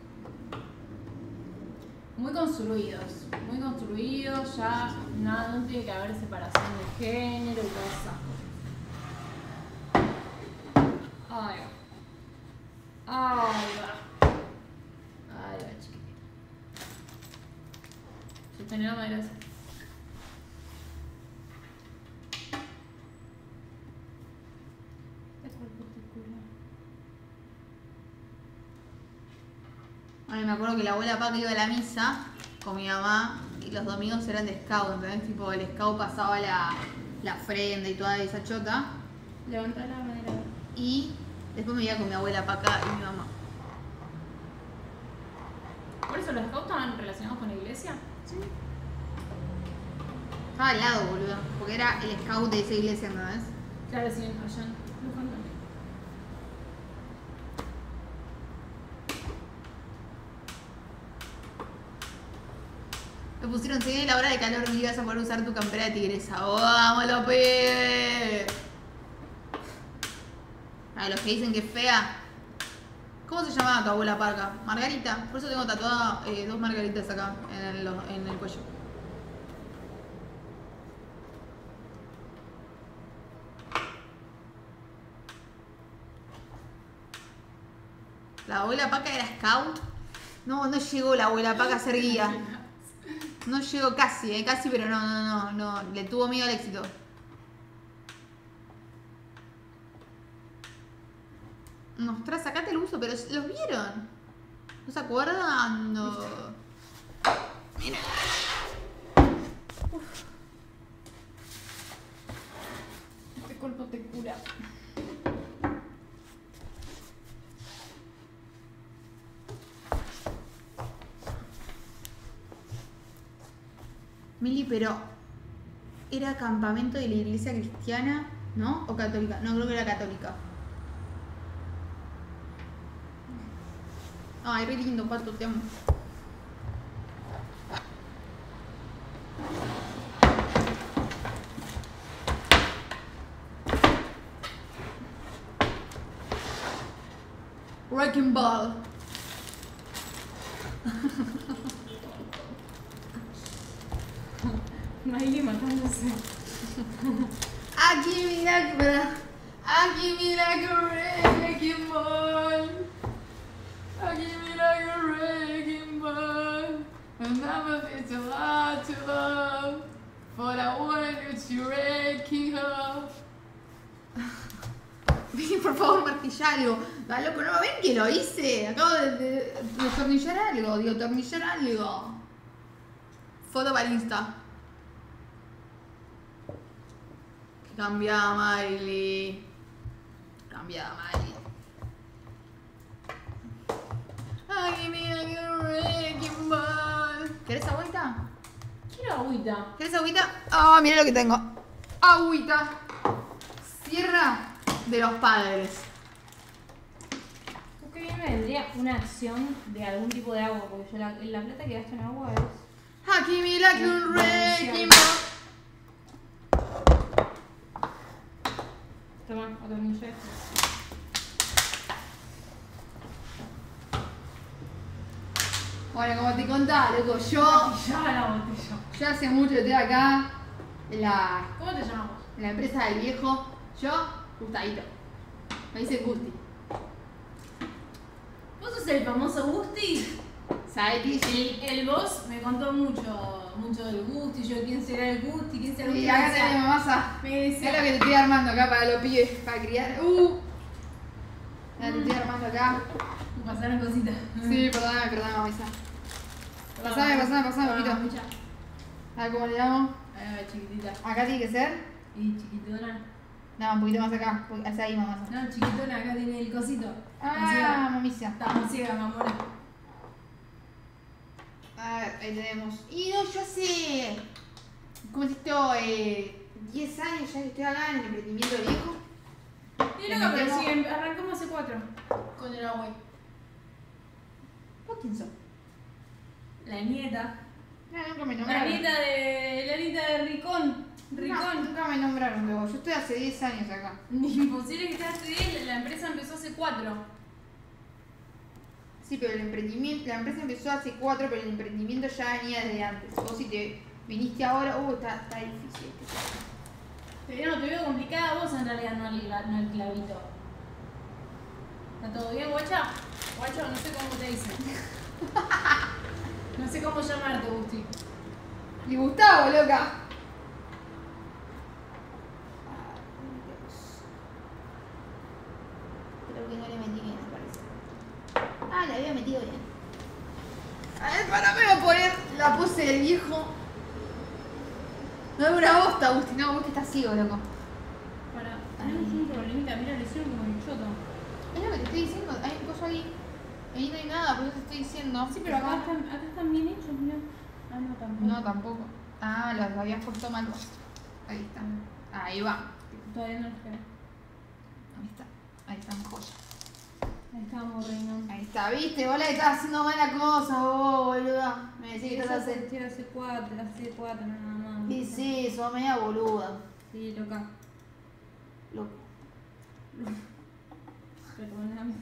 Muy construidos, muy construidos, ya nada, no tiene que haber separación de género y toda esa cosa. Ahí va. Ahí va. Ahí va, chiquitita. La madera esa. Este cuerpo particular. Ay, me acuerdo que la abuela Paca iba a la misa con mi mamá y los domingos eran de scout, ¿entendés? Tipo, el scout pasaba la, la ofrenda y toda esa chota. Levantar la madera. Y después me iba con mi abuela Paca y mi mamá. Por eso los scouts estaban relacionados con la iglesia. Sí. Estaba al lado, boludo. Porque era el scout de esa iglesia, ¿entendés? Claro, sí, allá en Luján también. Me pusieron, se viene la hora de calor y vas a poder usar tu campera de tigresa. ¡Vamos, López! A los que dicen que es fea. ¿Cómo se llamaba tu abuela Parca? Margarita. Por eso tengo tatuada eh, dos margaritas acá en el, en el cuello. La abuela Paca era scout. No, no llegó la abuela Paca a ser guía. No llegó casi, eh, casi, pero no, no, no, no. Le tuvo miedo al éxito. Mostrá, sacate el uso, pero los vieron. ¿No se acuerdan? No. Mira. Este cuerpo te cura. Mili, pero ¿era campamento de la iglesia cristiana, no? ¿O católica? No, creo que era católica. Ay, re lindo, pato, te amo. Wrecking Ball. Miley matándose. Aquí mira que para. Aquí mira que wrecking ball. Aquí mira que wrecking ball. And I'm a hard to love. But I want you to wrecking. Vení, por favor, martilla algo. Da loco, ¿no ven que lo hice? Acabo de, de, de atornillar algo, de atornillar algo. Foto para el Insta. Que cambia, Miley. Cambiada, madre. Ay, mira qué Wrecking Ball. ¿Querés agüita? Quiero agüita. ¿Querés agüita? Ah, mira lo que tengo. Agüita. Sierra de los padres. Creo que bien me vendría una acción de algún tipo de agua, porque yo la, la plata que gasto en agua es. Aquí mira que un Wrecking Toma, otro millo. Bueno, como te contaba, loco, yo, Ya la botella. yo hace mucho que estoy acá en la, ¿Cómo te llamamos? en la empresa del viejo. Yo, Gustadito. Me dicen Gusti. ¿Vos sos el famoso Gusti? ¿Sabes qué? Sí. El, el boss me contó mucho, mucho del Gusti, yo quién será el Gusti, quién será el Gusti. Y acá Me decía- tenemos masa. Me Es lo que te estoy armando acá para los pibes, para criar. ¡Uh! Ya te estoy armando acá. pasaron cositas. Sí, perdóname, perdóname, mamisa. Pasame, pasame, pasame, papito. Escucha. A ver cómo le damos. Eh, chiquitita. Acá tiene que ser. Y chiquitona. No, un poquito más acá. Hacia ahí, mamá. No, chiquitona, acá tiene el cosito. Ah, mamicia. Estamos ciegas, mamona. A ver, ahí tenemos. Y no, yo hace. ¿Cómo es esto? Eh, 10 años ya que estoy acá en el emprendimiento viejo. Y pero metemos- sí, arrancamos hace cuatro. Con el agua. ¿Vos quién sos? La nieta. No, nunca me La nombraron. nieta de. La nieta de Ricón. No, Ricón. nunca me nombraron luego. Yo estoy hace 10 años acá. Imposible que esté hace 10, la empresa empezó hace 4. Sí, pero el emprendimiento, la empresa empezó hace 4, pero el emprendimiento ya venía desde antes. Vos si te viniste ahora, uh, está, está difícil. Pero no, te veo complicada vos en realidad, no el, no el clavito. ¿Está todo bien, guacha? Guacho, no sé cómo te dicen. No sé cómo llamarte, Gusti. Y Gustavo, loca. Creo que no le metí bien, me parece. Ah, le había metido bien. A ver, para me voy a poner la pose del viejo. Es bosta, Agustín. No, vos que estás ciego, loco. Para, tenemos un problemita, mira, le hicieron como el choto. Es lo que te estoy diciendo. Hay un coso ahí. Ahí no hay nada, por eso te estoy diciendo. Sí, pero acá están, acá están bien hechos, mira. Ah, no, tampoco. No, tampoco. Ah, las habías puesto mal vos. Ahí está. Ahí va. Todavía no los creo. Ahí está. Ahí están joyas. Ahí estábamos, reina. Ahí está, viste, vos le estás haciendo mala cosa, vos, boluda. Me decís que estás haciendo. hace, hace cuatro, hace cuatro nada más. ¿Qué es eso? Media boluda. Sí, loca. Loco. Perdóname.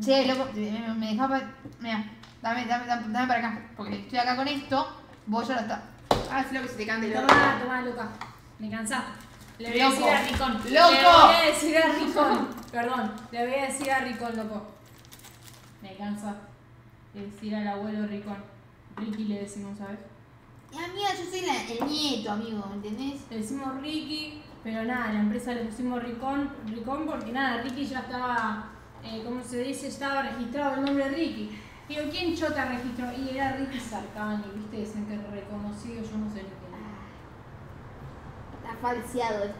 Che, loco, me, me dejaba. Mira, dame, dame, dame, dame para acá. Porque estoy acá con esto, vos ya lo estás. Ah, sí, lo que se te cante, loco. Toma, toma, loca. Me cansá. Le voy a decir a Ricón. Loco. Le voy a decir a Ricón. Perdón, le voy a decir a Ricón, loco. Me cansa. de decir al abuelo Ricón. Ricky le decimos, ¿sabes? Amiga, yo soy la- el nieto, amigo, ¿me entendés? Le decimos Ricky, pero nada, en la empresa le pusimos Ricón, Ricón porque nada, Ricky ya estaba, eh, ¿cómo se dice? Estaba registrado el nombre Ricky. Digo, ¿quién chota registró? Y era Ricky Sarcani, ¿viste? Dicen que reconocido, yo no sé ni quién. Está falseado esto.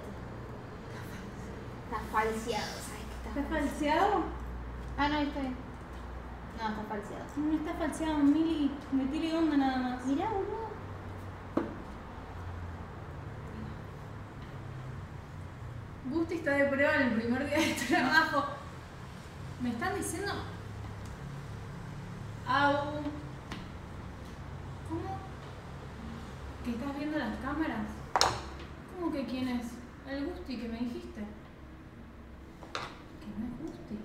Está falseado, ¿sabes qué ¿Está está falseado? Ah, no, está bien. No, está falseado. No está falseado, Mili. Metile onda nada más. Mirá, boludo. Gusti está de prueba en el primer día de trabajo. ¿Me están diciendo? Au. ¿Cómo? ¿Que estás viendo las cámaras? ¿Cómo que quién es? El Gusti que me dijiste. Que no es Gusti.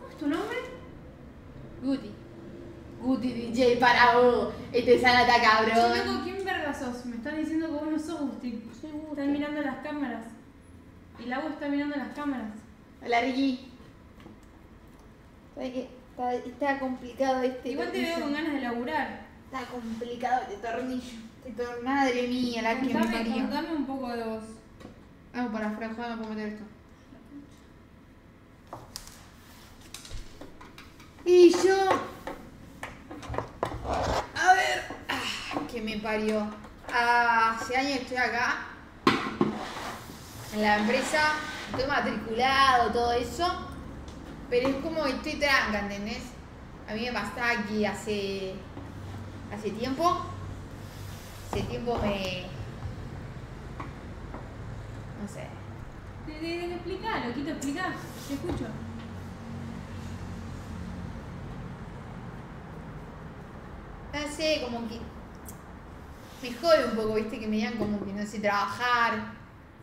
¿Cómo es tu nombre? Guti. Guti DJ para vos. Este Sanata Yo cabrón. loco, ¿quién verga sos? Me están diciendo que vos no sos Gusti. Están mirando las cámaras. Y la voz está mirando las cámaras. Hola, Ricky. Está, está complicado este Igual te veo tornillo. con ganas de laburar. Está complicado este tornillo. Este tor- Madre mía, la que me parió. contame un poco de vos. Vamos para afuera, joder, no puedo meter esto. Y yo. A ver. ah, que me parió. Hace años estoy acá. En la empresa. estoy matriculado, todo eso, pero es como que estoy tranca, ¿entendés? A mí me pasaba que hace, hace tiempo, hace tiempo me, no sé, explica, loquito, explica. Te escucho. no sé, como que me jode un poco, viste, que me digan como que no sé trabajar.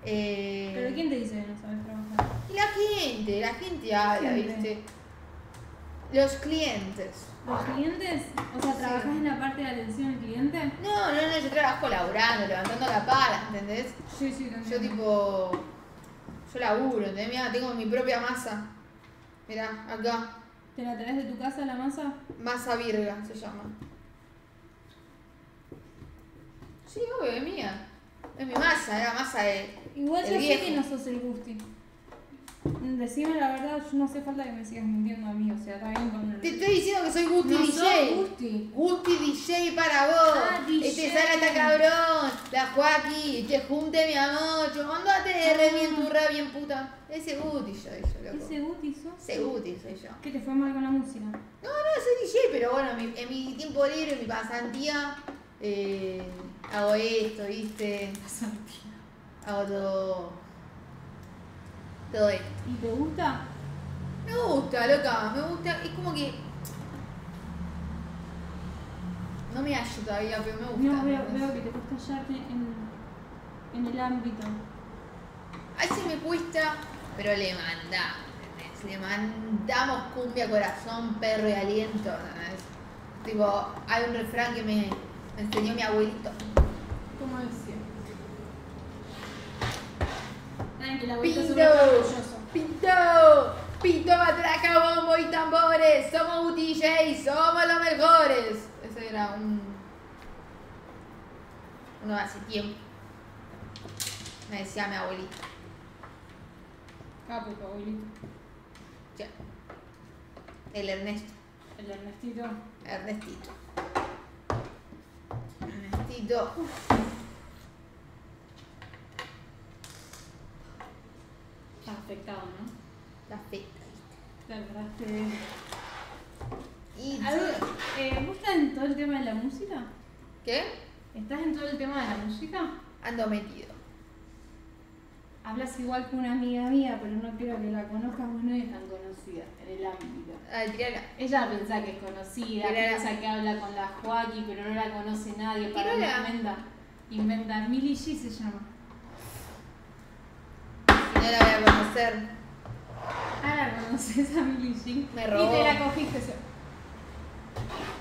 Eh, ¿Pero quién te dice que no sabes trabajar? La gente, la gente habla, Gente. viste. Los clientes. ¿Los clientes? O sea, ¿trabajas Sí. en la parte de atención al cliente? No, no, no, yo trabajo laburando, levantando la pala, ¿entendés? Sí, sí, te Yo tipo. Yo laburo, ¿entendés? Mirá, tengo mi propia masa. Mirá, acá. ¿Te la traes de tu casa la masa? Masa virga se llama. Sí, obvio, es mía. Es mi masa, es la masa de. Igual yo sé que no sos el Gusti. Decime la verdad, yo no hace falta que me sigas mintiendo a mí, o sea, está bien con el... Te estoy diciendo que soy Gusti no DJ. sos Gusti. Gusti DJ para vos. Ah, DJ. Este sala está cabrón. La Joaquín. Te junte mi amor. Yo mandate de re bien turra, bien puta. Ese Gusti soy yo, loco. ¿Ese Gusti sos? Ese Gusti soy yo. ¿Qué te fue mal con la música? No, no, soy DJ, pero bueno, en mi, en mi tiempo libre, en mi pasantía, eh, hago esto, ¿viste? Hago todo. Todo esto. ¿Y te gusta? Me gusta, loca, me gusta. Es como que. No me hallo todavía, pero me gusta. No, veo, veo que te cuesta hallarte en, en el ámbito. A veces me cuesta, pero le mandamos, ¿entendés? Le mandamos cumbia, corazón, perro y aliento, ¿entendés? Tipo, hay un refrán que me, me enseñó mi abuelito. ¿Cómo decía? Saben que la abuelita Pinto, pinto, pinto, matraca, bombo y tambores. Somos DJ, somos los mejores. Ese era un. Uno hace tiempo. Me decía mi abuelito. Capo, tu abuelito. Ya. El Ernesto. El Ernestito. Ernestito. Afectado, ¿no? La fe. Te acordaste de él. Y Algo- eh, ¿Vos estás en todo el tema de la música? ¿Qué? ¿Estás en todo el tema de la música? Ando metido. Hablas igual que una amiga mía, pero no creo que la conozcas, vos no es tan conocida en el ámbito. Ay, tirala. Ella piensa que es conocida, Tirala. piensa que habla con la Joaquín, pero no la conoce nadie, para Tirala. inventa. Inventa, Millie G se llama. Si no la voy a conocer. Ah, la conoces a Millie G. Me robó. Y te la cogiste.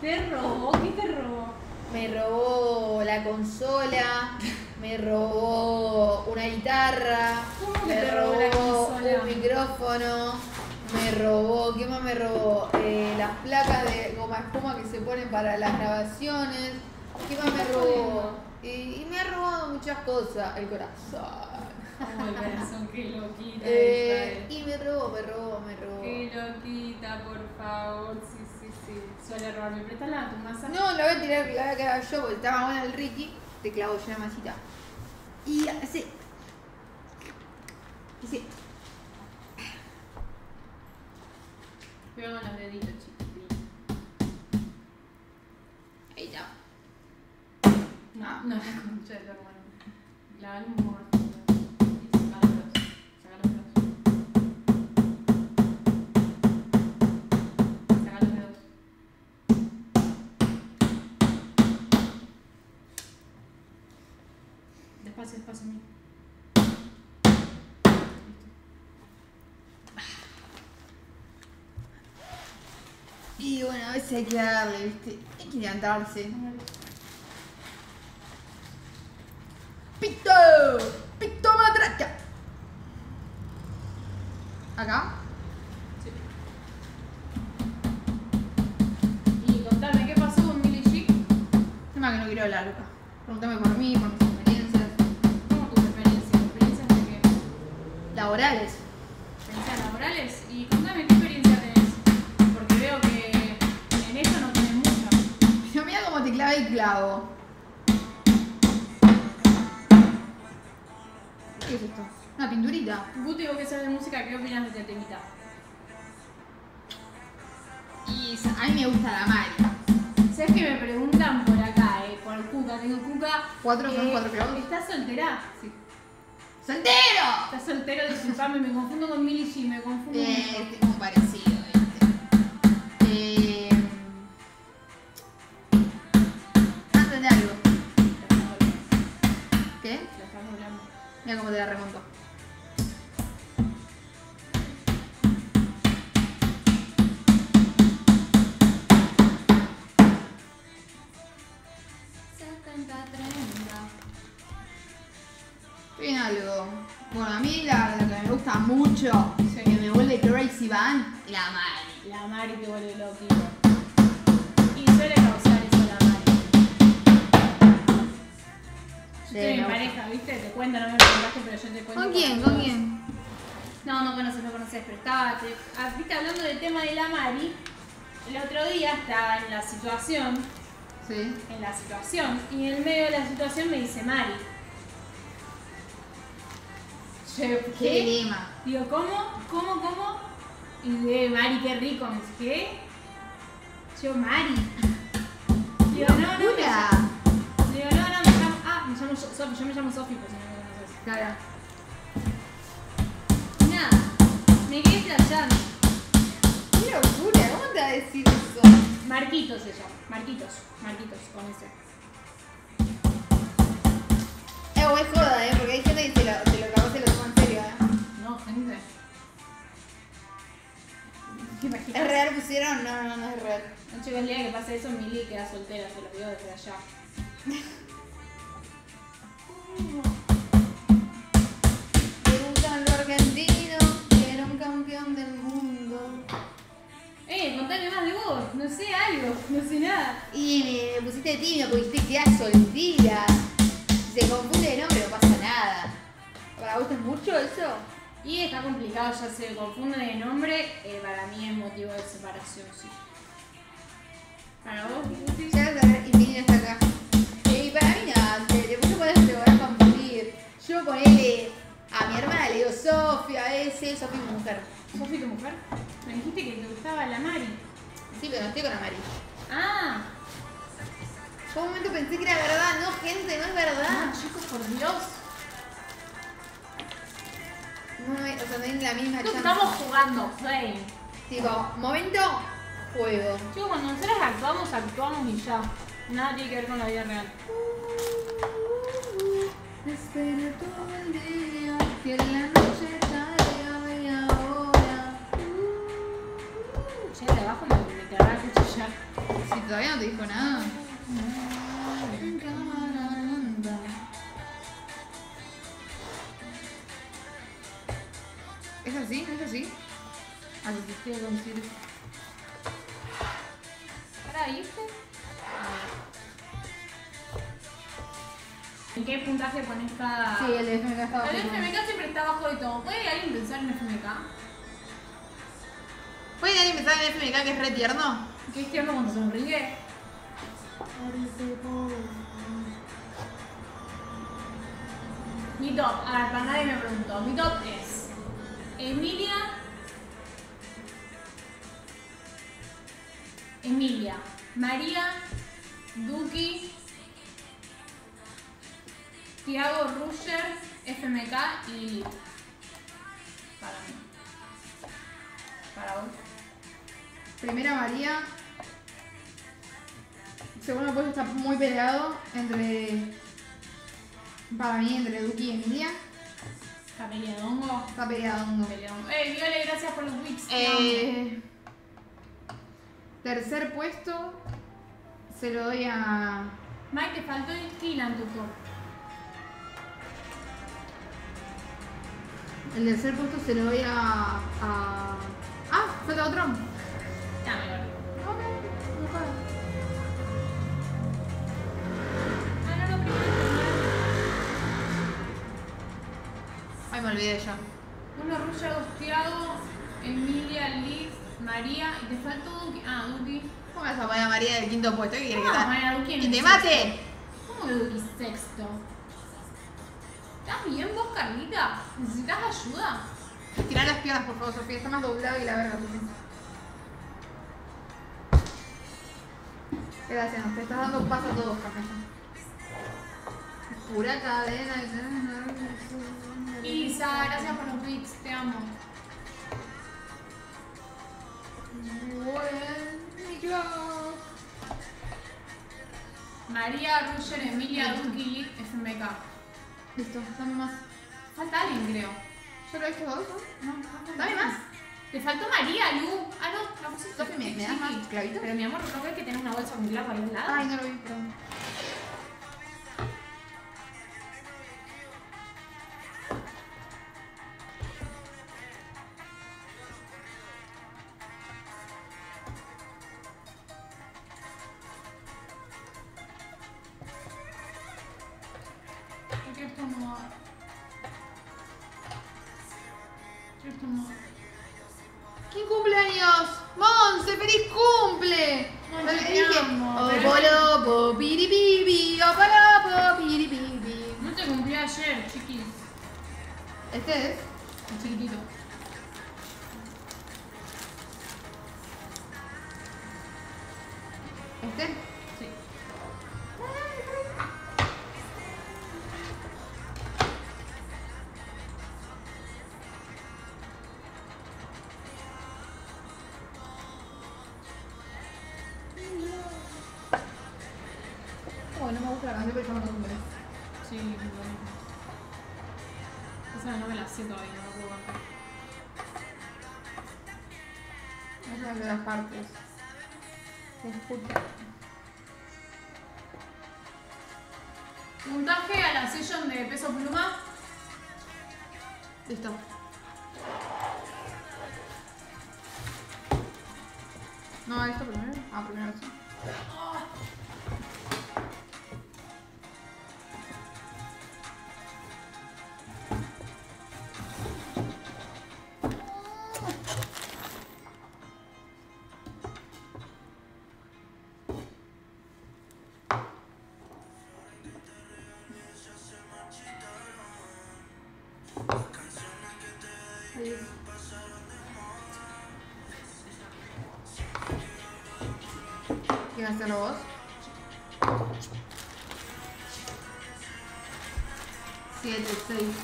¿Te robó? ¿Qué te robó? Me robó la consola. Me robó una guitarra. ¿Cómo que me robó un micrófono. Me robó, ¿qué más me robó? Eh, las placas de goma espuma que se ponen para las grabaciones. ¿Qué más me robó? Y, y me ha robado muchas cosas. El corazón. Oh, el corazón, qué loquita. Eh, y me robó, me robó, me robó. Qué loquita, por favor. Suele robarme. Préstala a tu masa. No, la voy a tirar, la voy a quedar yo porque estaba buena el Ricky. Te clavo yo la masita. Y así. Así. Cuidado con los deditos, chiquitín. Ahí está. No, no, la concha de tu hermano. La un hay que darle, ¿viste? Hay que levantarse. ¡Pito! ¡Pito matraca! ¿Acá? Sí. Y contame, ¿qué pasó con Millie G? Tema que no quiero hablar, Luca. Pregúntame por mí, por mis experiencias ¿Cómo tus experiencias? ¿Experiencias de qué? laborales. ¿Qué es esto? Una pinturita. Guti, vos que sabes de música, ¿qué opinas de este temita? Y a mí me gusta la Mari. ¿Sabes que me preguntan por acá, eh? Por Cuca, tengo Cuca. ¿Cuatro son eh, cuatro? ¿Estás soltera? Sí. ¡Soltero! ¿Estás soltero? Disculpame, me confundo con Millie G, me confundo Eh, es como parecido, ¿Qué? La estás doblando. Mira cómo te la remonto. Bien algo. Bueno, a mí la, la que me gusta mucho, Sí. que me vuelve crazy van, la Mari. La Mari te vuelve loquito. Sí, me pareja, ¿viste? Te cuento, no me preguntaste, pero yo te cuento. ¿Con quién? ¿Con quién? No, no conoces, no conoces, pero estaba, te- ah, viste, hablando del tema de la Mari, el otro día estaba en la situación, Sí. en la situación, y en el medio de la situación me dice Mari. Yo, Qué lima. Digo, ¿cómo? ¿Cómo? ¿Cómo? Y de Mari, qué rico, me dice, ¿qué? Yo, Mari. Digo, no, no, me Locura. llamo- Digo, no, no, me llamo, llamo Sofi, yo me llamo Sofi, pues si no me conoces. Claro. Nada, me quedé flasheando. Qué locura, ¿cómo te va a decir eso? Marquitos se llama. Marquitos. Marquitos con ese. Eh, o es joda, ¿eh? Porque hay gente que se lo, se lo capaz se lo toma en serio, ¿eh? No, gente. ¿Es real pusieron? No, no, no es real. No, chicos, el día que pase eso, Mili queda soltera, se los digo desde allá. Quiero un caldo argentino, quiero un campeón del mundo. Eh, contame más de vos. No sé algo, no sé nada. Y me, me pusiste tímido porque dijiste que soltera. Se confunde de nombre, no pasa nada. ¿Para vos es mucho eso? Y está complicado, ya se confunde de nombre. eh, para mí es motivo de separación, sí. Para vos? Ya y no está acá. Y para mí no, Yo ponele a mi hermana le digo Sofía a veces, Sofía mi mujer. Sofi, tu mujer. Me dijiste que te gustaba la Mari. Sí, pero no estoy con Amari. Ah, Yo un momento pensé que era verdad, no gente, no es verdad. chicos, por Dios. No, es- o sea, no es la misma chance. estamos jugando, play. Tipo, momento, juego. Chicos, cuando nosotros actuamos, actuamos y ya. Nada tiene que ver con la vida real. Espero todo el día, que en la noche caiga media hora. Che, de abajo me, me quedará a cuchillar. Si todavía no te dijo nada. ¿Es así? ¿No es así? Así que estoy a decir. Pará, ¿y ¿En qué puntaje pones cada.? Sí, el de FMK está bajo. El FMK siempre está abajo de todo. ¿Puede alguien pensar en FMK? ¿Puede alguien pensar en FMK que es re tierno? ¿Qué es tierno cuando sonríe? Mi top, a ver, para nadie me preguntó. Mi top es Emilia. Emilia, María, Duki, Tiago Rusher, FMK y. Para mí. Para vos. Primera María. Segundo puesto está muy peleado entre. Para mí, entre Duki y Emilia. Está peleado. ¿no? Camelia Dongo. Eh, Viole, gracias por los wicks. Eh, tercer puesto se lo doy a. Mike, te faltó el Kila en tu top. El tercer puesto se lo doy a. a ah, falta otro. Ok, no. Ah, no, no, primero. Ay, me olvidé ya. Uno, Ruya Agostiago, Emilia, Liz, María. Y te faltó Duki. Ah, Duki. ¿Cómo vas a poner a María del quinto puesto? ¿Qué quieres que Ah, tal? María Duki en ¡Que el te mate! ¿Cómo que Duki sexto? ¿Estás bien vos, Carlita? ¿Necesitas ayuda? Estirar las piernas, por favor, Sofía. Está más doblado que la verga. Gracias, te estás dando paso a todos, café. Pura cadena. Isa, gracias por los tweets, te amo. María Ruger, Emilia Duki, FMK. Listo, dame más. Falta alguien, creo. ¿Solo estos dos? No, Dame más. Te faltó María, Lu. Ah, no, la pusiste. ¿me- me das más clavitos? Pero mi amor, ¿no ves que tenés una bolsa con clavo ahí al lado? Ay, no lo vi, perdón. ¿Quién hacerlo vos? Siete, seis.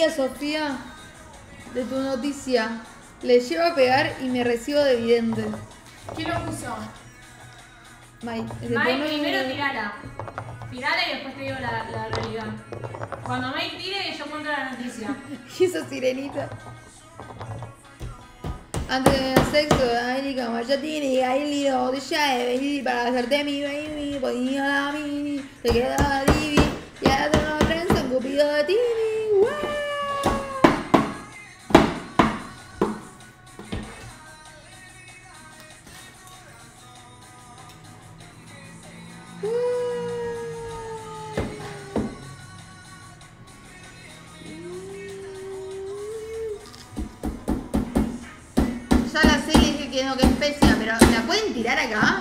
La Sofía, de tu noticia. Le llevo a pegar y me recibo de vidente. ¿Quién lo puso? Mai, pone- primero tirala. Tirala y después te digo la, la realidad. Cuando Mike tire, yo cuento la noticia. Esa sirenita. Antes del sexo, ay, como ya tiene, ahí lío, de ya he venido para hacerte mi baby, ponía la mini, te queda divi, y ahora tengo prensa, un cupido de tini,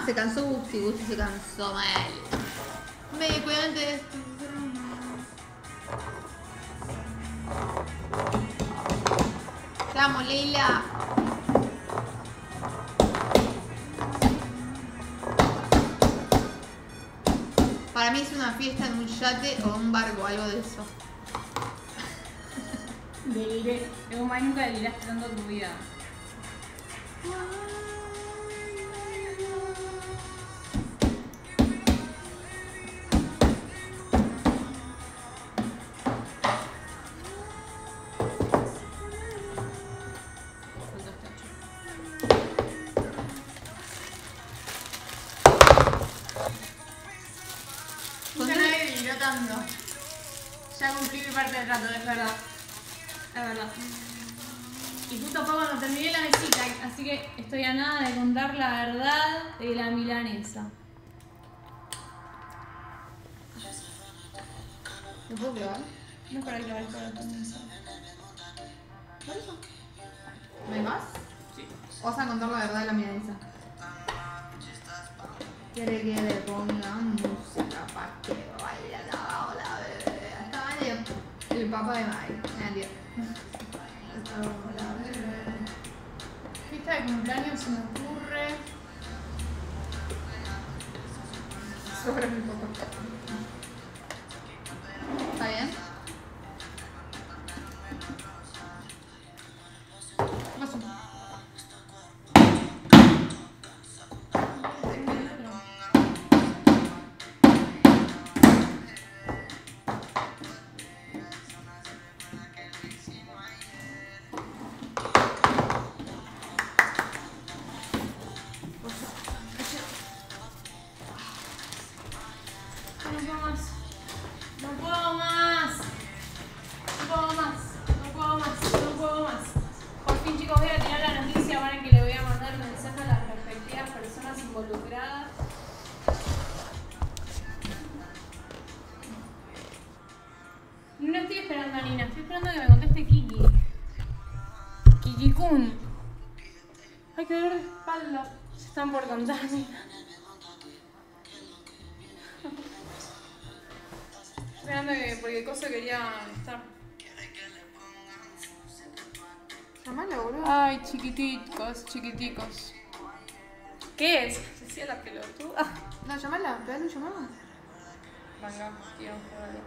Se cansó Gusti, Gusti se cansó mal. Me di cuenta de esto. Te amo, Leila. Para mí es una fiesta en un yate o un barco, algo de eso. Deliré. Más nunca deliraste tanto tu vida. Chiquiticos, chiquiticos. ¿Qué es? Se hacía la pelotuda. No, llamala, pegale un llamado. Venga, quiero joder.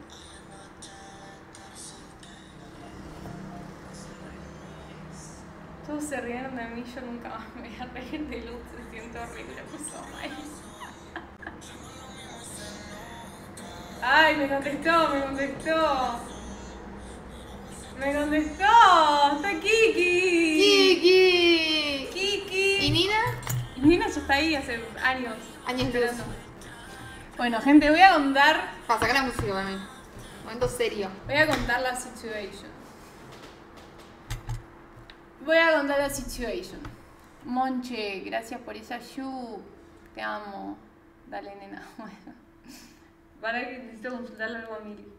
Todos se rieron de mí, yo nunca más me voy a reír de Luz, se siente horrible, puso mal. Ay, me contestó, me contestó. Me contestó, está Kiki. ¡Kiki! Kiki. ¿Y Nina? Y Nina ya está ahí hace años. Años esperando. Bueno, gente, voy a contar, Para sacar la música para mí. Momento serio. voy a contar la situation. Voy a contar la situation. Monche, gracias por esa shoe. Te amo. Dale, nena. Bueno. Para que necesito consultarle algo a Mili.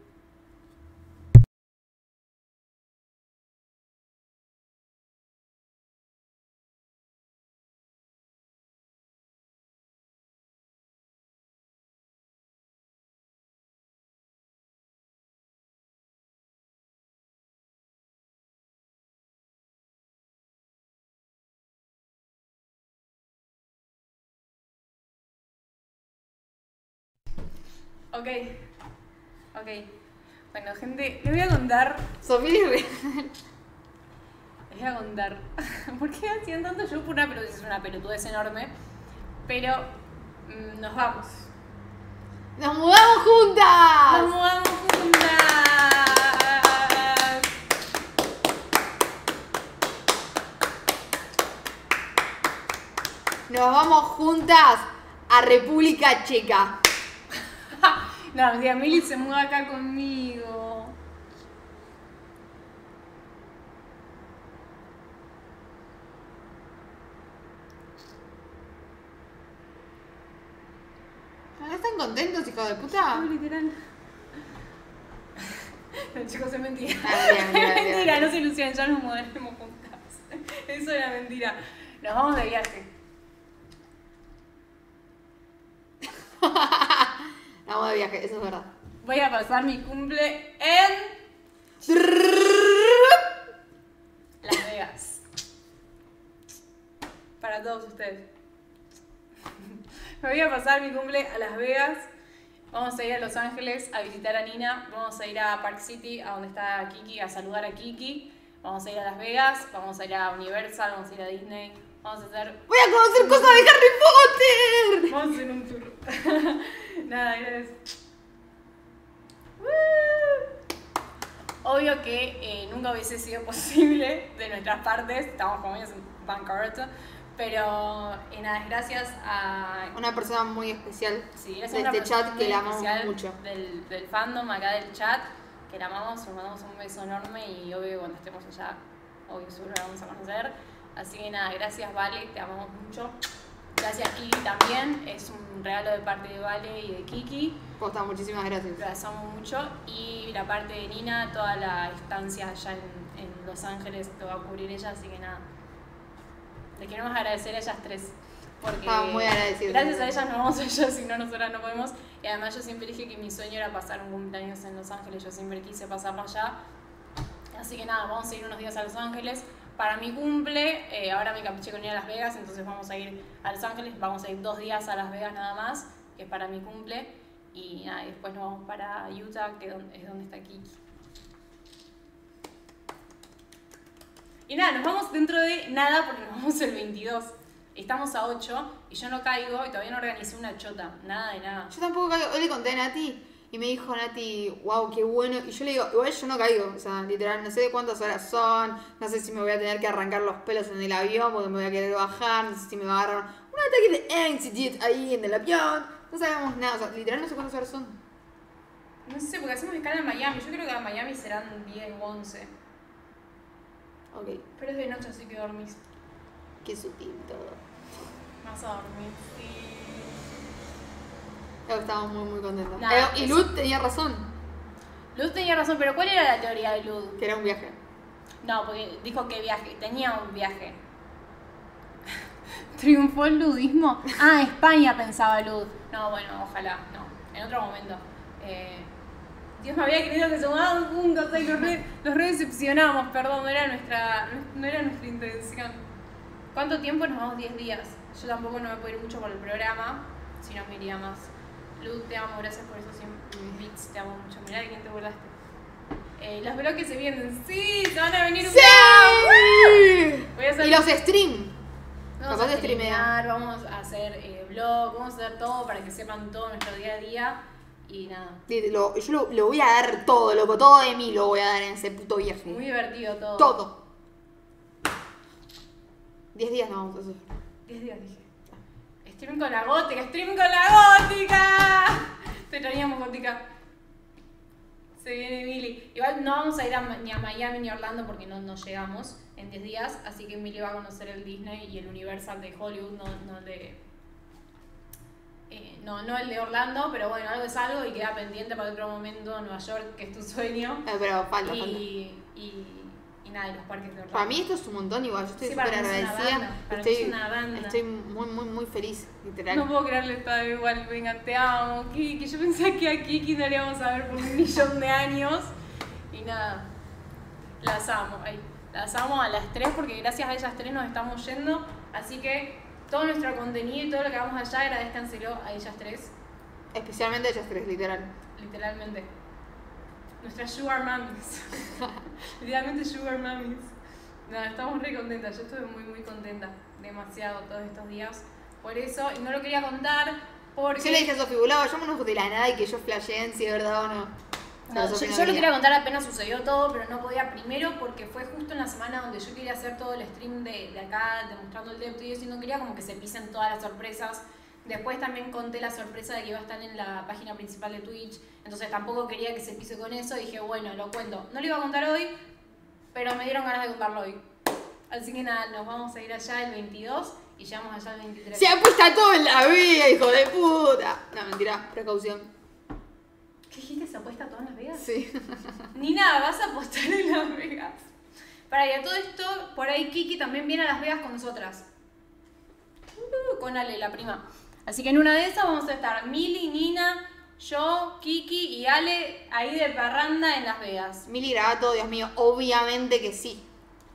Ok. Ok. Bueno, gente, les voy a contar. Sofía. Les voy a contar. ¿Por qué hacían tanto show por una pelotudez? Es una pelotudez enorme. Pero mm, nos vamos. ¡Nos mudamos juntas! ¡Nos mudamos juntas! Nos vamos juntas a República Checa. No, mentira, Mili se muda acá conmigo. ¿No están contentos, hijos de puta? No, literal. No, chicos, es mentira. Ah, es mentira, mentira. no se ilusionen, ya nos mudaremos juntas. Eso era mentira. Nos vamos de viaje. Vamos de viaje, eso es verdad. Voy a pasar mi cumple en Las Vegas. Para todos ustedes. Me voy a pasar mi cumple a Las Vegas. Vamos a ir a Los Ángeles a visitar a Nina. Vamos a ir a Park City, a donde está Kiki, a saludar a Kiki. Vamos a ir a Las Vegas. Vamos a ir a Universal. Vamos a ir a Disney. Vamos a hacer ¡Voy a conocer cosas de Harry Potter! Vamos a hacer un tour. Nada, era eso. Obvio que eh, nunca hubiese sido posible de nuestras partes, estamos como en bancarrota, pero eh, nada, gracias a. Una persona muy especial Sí, gracias de a una este chat que la amamos mucho. Del, del fandom acá del chat, que la amamos, le mandamos un beso enorme y obvio cuando estemos allá, obvio seguro la vamos a conocer. Así que nada, gracias Vale, te amamos mucho. Gracias Kiki también, es un regalo de parte de Vale y de Kiki. Posta, muchísimas gracias. Las amo mucho. Y la parte de Nina, toda la estancia allá en, en Los Ángeles te va a cubrir ella, así que nada. Le queremos agradecer a ellas tres. Porque muy agradecidos. Gracias a ellas nos vamos a ellas, si no nosotras no podemos. Y además yo siempre dije que mi sueño era pasar un cumpleaños en Los Ángeles, yo siempre quise pasarlo allá. Así que nada, vamos a ir unos días a Los Ángeles. Para mi cumple, eh, ahora me capriché con ir a Las Vegas, entonces vamos a ir a Los Ángeles, vamos a ir dos días a Las Vegas nada más, que es para mi cumple. Y nada, y después nos vamos para Utah, que es donde- es donde está Kiki. Y nada, nos vamos dentro de nada porque nos vamos el 22. Estamos a 8 y yo no caigo y todavía no organicé una chota. Nada de nada. Yo tampoco caigo. Hoy le conté a Nati y me dijo Nati, wow, qué bueno. Y yo le digo, igual yo no caigo. O sea, literal, no sé de cuántas horas son. No sé si me voy a tener que arrancar los pelos en el avión porque me voy a querer bajar. No sé si me va a agarrar un ataque de anxiety ahí en el avión. No sabemos nada. O sea, literal, no sé cuántas horas son. No sé, porque hacemos escala en Miami. Yo creo que en Miami serán 10 o 11. Ok, Pero es de noche, así que dormís. qué sutil todo. Vas a dormir. Sí. Pero Estábamos muy, muy contentos. Nada, Eh, y eso. Luz tenía razón, Luz tenía razón, pero ¿cuál era la teoría de Luz? que era un viaje. No, porque dijo que viaje, tenía un viaje. ¿Triunfó el ludismo? Ah, España pensaba Lud. No, bueno, ojalá, no. En otro momento. Eh, Dios me había querido que sumaban juntos y los re, los re decepcionamos, perdón, no era, nuestra, no era nuestra intención. ¿Cuánto tiempo? Nos vamos 10 días. Yo tampoco no me puedo ir mucho por el programa, si no me iría más. Luz, te amo, gracias por esos 100 bits, te amo mucho. Mirá de quién te burlaste. Eh, los bloques se vienen, sí, se van a venir un ¡Sí! Voy a hacer- Y los stream. Vamos Capaz a streamear. vamos a hacer eh, vlog, vamos a hacer todo para que sepan todo nuestro día a día. Y nada, lo- yo lo, lo voy a dar todo, loco, todo de mí lo voy a dar en ese puto viaje. muy divertido todo. Todo. Diez días no vamos a hacer. 10 días dije. Stream con la gótica, stream con la gótica. Te traíamos gótica. Se viene Mili. Igual no vamos a ir a ni a Miami ni a Orlando porque no, no llegamos en 10 días. Así que Mili va a conocer el Disney y el Universal de Hollywood, no, no el de. eh, no, no el de Orlando, pero bueno, algo es algo y queda pendiente para otro momento Nueva York, que es tu sueño. Eh, pero falta, falta. Y, y, nada, y los parques de Orlando. Para mí esto es un montón igual, yo estoy Sí, súper es agradecida. mí Estoy, es una banda. estoy muy, muy, muy feliz, literal. No puedo creerle esta igual, venga, te amo, Kiki. Yo pensé que a Kiki no le íbamos a ver por un millón de años. Y nada, las amo. Ay, las amo a las tres porque gracias a ellas tres nos estamos yendo. Así que todo nuestro contenido y todo lo que vamos allá, agradezcanselo a ellas tres, Especialmente ellas tres, literal. literalmente. Nuestras sugar mummies. literalmente sugar mummies. Nada, estamos re contentas. Yo estuve muy, muy contenta. Demasiado todos estos días. Por eso, y no lo quería contar porque... Yo le dije a Sofi, Gula, vayámonos de la nada y que yo flasheen si es verdad o no. No, yo, no yo lo quería. quería contar apenas sucedió todo, pero no podía primero porque fue justo en la semana donde yo quería hacer todo el stream de, de acá, demostrando el depto y eso, y no quería como que se pisen todas las sorpresas. Después también conté la sorpresa de que iba a estar en la página principal de Twitch, entonces tampoco quería que se pise con eso, dije, bueno, lo cuento. No lo iba a contar hoy, pero me dieron ganas de contarlo hoy. Así que nada, nos vamos a ir allá el 22 y llegamos allá el 23. Se apuesta todo en la vida, hijo de puta. No, mentira, precaución. ¿Qué dijiste? ¿Se apuesta todo en Las Vegas? Sí. Ni nada, vas a apostar en Las Vegas. Para y a todo esto, por ahí Kiki también viene a Las Vegas con nosotras. Uh, con Ale, la prima. Así que en una de esas vamos a estar Mili, Nina, yo, Kiki y Ale ahí de parranda en Las Vegas. Mili Gravato, Dios mío, obviamente que sí.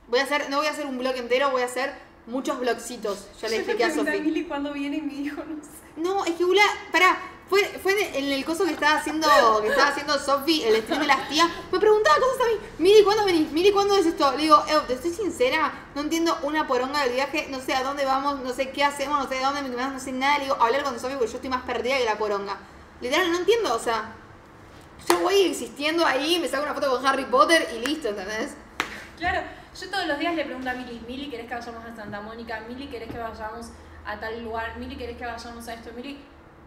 Voy a hacer, no voy a hacer un blog entero, voy a hacer muchos blogcitos. Ya le expliqué a Sofi. Mili cuándo viene y me dijo, no sé. No, es que Gula, pará, fue, fue en el coso que estaba haciendo, que estaba haciendo Sofi, el stream de las tías, me preguntaba cosas a mí, Mili, ¿cuándo venís? Mili, ¿cuándo es esto? Le digo, eh, te estoy sincera, no entiendo una poronga del viaje, no sé a dónde vamos, no sé qué hacemos, no sé de dónde no sé nada, le digo, hablar con Sofi porque yo estoy más perdida que la poronga. Literal, no entiendo, o sea, yo voy existiendo ahí, me saco una foto con Harry Potter y listo, ¿entendés? Claro, yo todos los días le pregunto a Mili, Mili, ¿querés que vayamos a Santa Mónica? Mili, ¿querés que vayamos a tal lugar? Mili, ¿querés que vayamos a esto? Mili,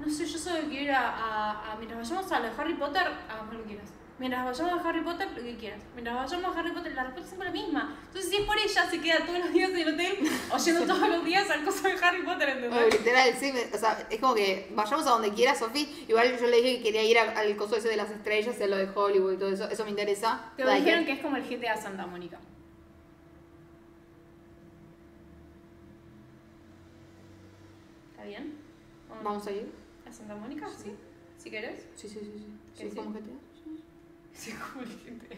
no sé, yo solo quiero ir a, a, a- mientras vayamos a lo de Harry Potter, hagamos lo que quieras. Mientras vayamos a Harry Potter, lo que quieras. Mientras vayamos a Harry Potter, la respuesta es siempre la misma. Entonces, si es por ella, se queda todos los días en el hotel o yendo todos los días al coso de Harry Potter, ¿entendés? literal, sí, me- o sea, es como que vayamos a donde quiera, Sofi. Igual yo le dije que quería ir a- al coso ese de las estrellas a lo de Hollywood y todo eso. Eso me interesa. Te Dale. dijeron que es como el GTA Santa Mónica. ¿Está bien? ¿O no? ¿Vamos a ir? ¿A Santa Mónica? Sí. Si querés. Sí, sí, sí. sí. ¿Qué Sí, sí? como GTA. Sí, como el GTA.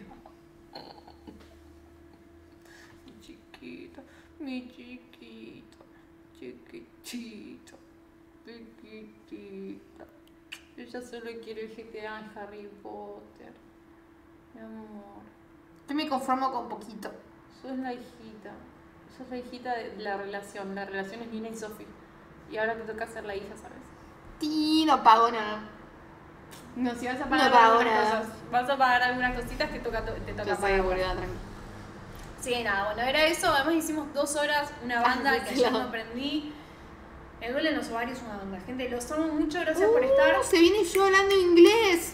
Mi chiquito, mi chiquito, chiquitito, chiquitito. Yo ya solo quiero el GTA en Harry Potter. Mi amor. Yo me conformo con poquito. Sos la hijita. Sos la hijita de la relación. La relación es Nina y Sophie. Y ahora te toca ser la hija, ¿sabes? Ti, no pago nada. No, si vas a No pagar pago algunas nada. cosas. Vas a pagar algunas cositas, te toca, te toca pagar. boluda, tranquila. Sí, nada, bueno, era eso. Además hicimos dos horas, una banda Ah, que claro. ayer no aprendí. Me duelen los ovarios una banda. Gente, los amo mucho, gracias por estar. Uh, se viene yo hablando inglés.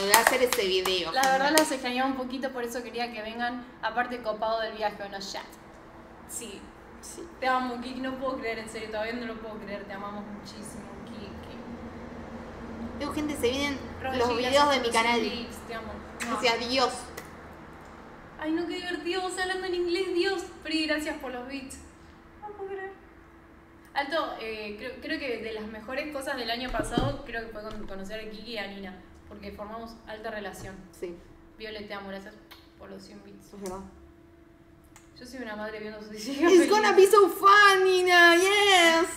Voy a hacer ese video. La verdad las extrañaba un poquito, por eso quería que vengan. Aparte copado del viaje, ¿o no? Chat. Sí, Sí. te amo, Kiki. No puedo creer, en serio, todavía no lo puedo creer. Te amamos muchísimo, Kiki. Digo, gente, se vienen los videos de mi canal. Te amo. Gracias, Dios. Ay, no, qué divertido vos hablando en inglés, Dios. Pri, gracias por los beats. No puedo creer. Alto, eh, creo, creo que de las mejores cosas del año pasado, creo que fue con- conocer a Kiki y a Nina, porque formamos alta relación. Sí, Violet, te amo, gracias por los 100 beats. eso es verdad. Yo soy una madre viendo sus hijas. It's gonna be so fun, Nina, yes.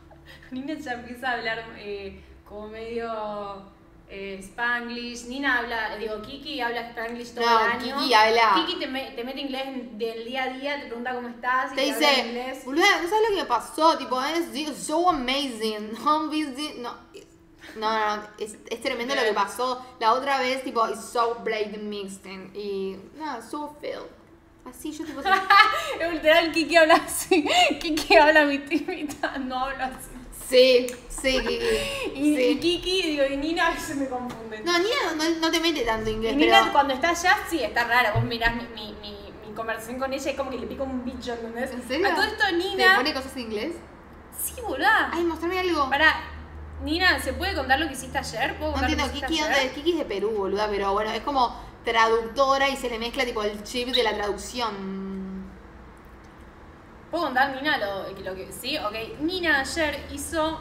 Nina ya empieza a hablar eh, como medio eh, Spanglish. Nina habla, digo, Kiki habla Spanglish todo No, el año. Kiki habla. Kiki te, me- te mete inglés en- del día a día, te pregunta cómo estás. y Te en dice, inglés. boluda, ¿no sabes lo que me pasó? Tipo, es so amazing. No, no, no, es, es tremendo lo que pasó. La otra vez, tipo, it's so blade mixing. Y, no, so filled. Así yo, tipo, Es literal, Kiki habla así. Kiki habla mitad, no habla así. sí, sí, Kiki. Y, y Sí. Kiki, digo, y Nina a veces me confunden. No, Nina no, no te mete tanto y inglés, Nina pero... cuando está allá, sí, está rara. Vos mirás mi, mi, mi, mi conversación con ella y como que le pica un bicho, ¿entendés? ¿En serio? A todo esto, ¿Te Nina. pone cosas en inglés? Sí, boluda. Ay, mostrame algo. Para, Nina, ¿se puede contar lo que hiciste ayer? ¿Puedo No entiendo, Kiki, ayer? Kiki es de Perú, boluda, pero bueno, es como traductora y se le mezcla tipo el chip de la traducción. ¿Puedo contar, Nina, lo, lo que... Sí, ok. Nina ayer hizo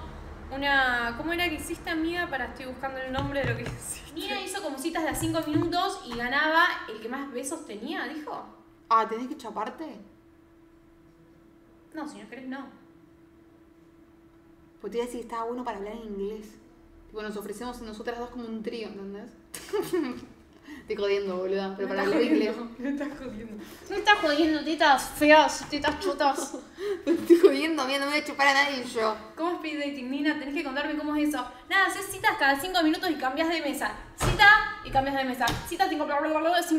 una... ¿Cómo era que hiciste, amiga? Para, estoy buscando el nombre de lo que hiciste. Nina hizo como citas de a 5 minutos y ganaba el que más besos tenía, dijo. Ah, ¿tenés que chaparte? No, si no querés, no. Pues te iba a decir que estaba bueno para hablar en inglés. Tipo, nos ofrecemos nosotras dos como un trío, ¿entendés? Estoy jodiendo, boluda, pero para hablar inglés. Me estás jodiendo. Me estás jodiendo, tetas feas, tetas chotas. Me estoy jodiendo, mira, no me voy a chupar a nadie yo. ¿Cómo es speed dating, Nina? Tenés que contarme cómo es eso. Nada, haces citas cada 5 minutos y cambias de mesa. Cita y cambias de mesa. Cita 5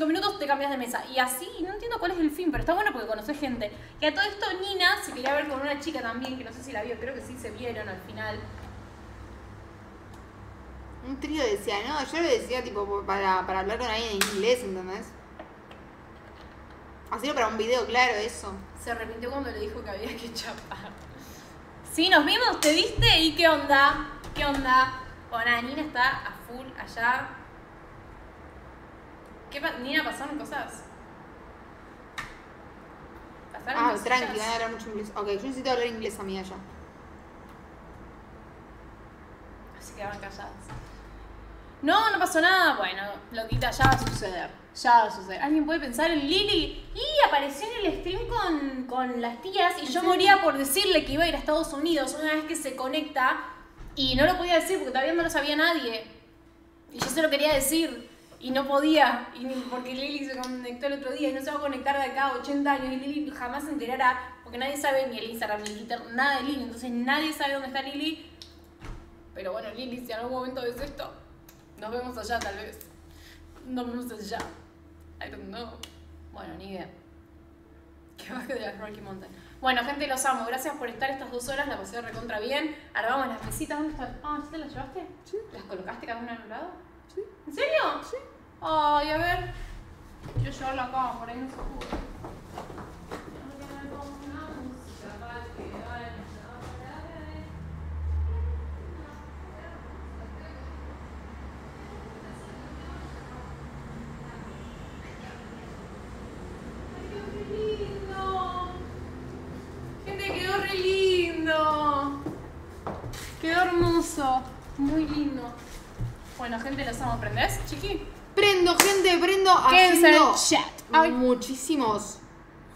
minutos, te cambias de mesa. Y así, no entiendo cuál es el fin, pero está bueno porque conoces gente. Y a todo esto, Nina se quería ver con una chica también, que no sé si la vio, creo que sí se vieron al final. Un trío decía, no, yo lo decía tipo para, para hablar con alguien en inglés, ¿entendés? Así para un video, claro, eso. Se arrepintió cuando le dijo que había que chapar. Sí, nos vimos, ¿te viste? ¿Y qué onda? ¿Qué onda? Bueno, Nina está a full allá. ¿Qué pa- Nina, pasaron cosas. Pasaron Ah, tranqui, van a hablar mucho inglés. Ok, yo necesito hablar inglés a mí allá. Se quedaron calladas. No, no pasó nada. Bueno, loquita, ya va a suceder. Ya va a suceder. ¿Alguien puede pensar en Lily? Lily apareció en el stream con, con las tías y yo moría por decirle que iba a ir a Estados Unidos una vez que se conecta y no lo podía decir porque todavía no lo sabía nadie. Y yo se lo quería decir y no podía. Y porque Lily se conectó el otro día y no se va a conectar de acá a 80 años y Lily jamás se enterará porque nadie sabe ni el Instagram ni el Twitter, nada de Lily. Entonces nadie sabe dónde está Lily. Pero bueno, Lili, si en algún momento ves esto, nos vemos allá tal vez. Nos vemos allá. I don't know. Bueno, ni idea. Que baje de las Rocky Mountain. Bueno, gente, los amo. Gracias por estar estas dos horas. La pasé recontra bien. Armamos las mesitas. ¿Dónde están? Ah, ¿sí te las llevaste? ¿Las colocaste cada una a un lado? ¿En serio? Sí. Ay, a ver. Quiero llevarlo acá, por ahí no se pudo. Gente, quedó re lindo. Quedó hermoso. Muy lindo. Bueno, gente, los amo. ¿Prendés, chiqui? Prendo, gente, prendo Quédense en el haciendo chat. Ay. muchísimos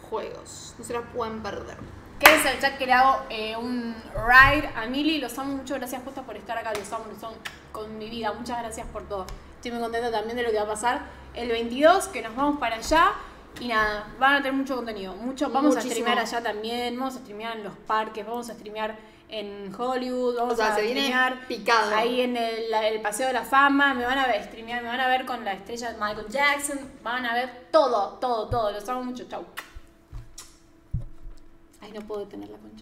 juegos. No se la pueden perder. Quédense en el chat que le hago eh, un ride a Mili. Los amo mucho. Gracias, Justa, por estar acá. Los amo, los amo con mi vida. Muchas gracias por todo. Estoy muy contenta también de lo que va a pasar el 22, que nos vamos para allá. Y nada, van a tener mucho contenido. Mucho, vamos Muchísimo. a streamear allá también. Vamos a streamear en los parques. Vamos a streamear en Hollywood. Vamos O sea, a se viene picado. ahí en el, el Paseo de la Fama. Me van a ver streamear, me van a ver con la estrella de Michael Jackson. Van a ver todo, todo, todo. Los amo mucho. Chau. Ay, no puedo detener la concha.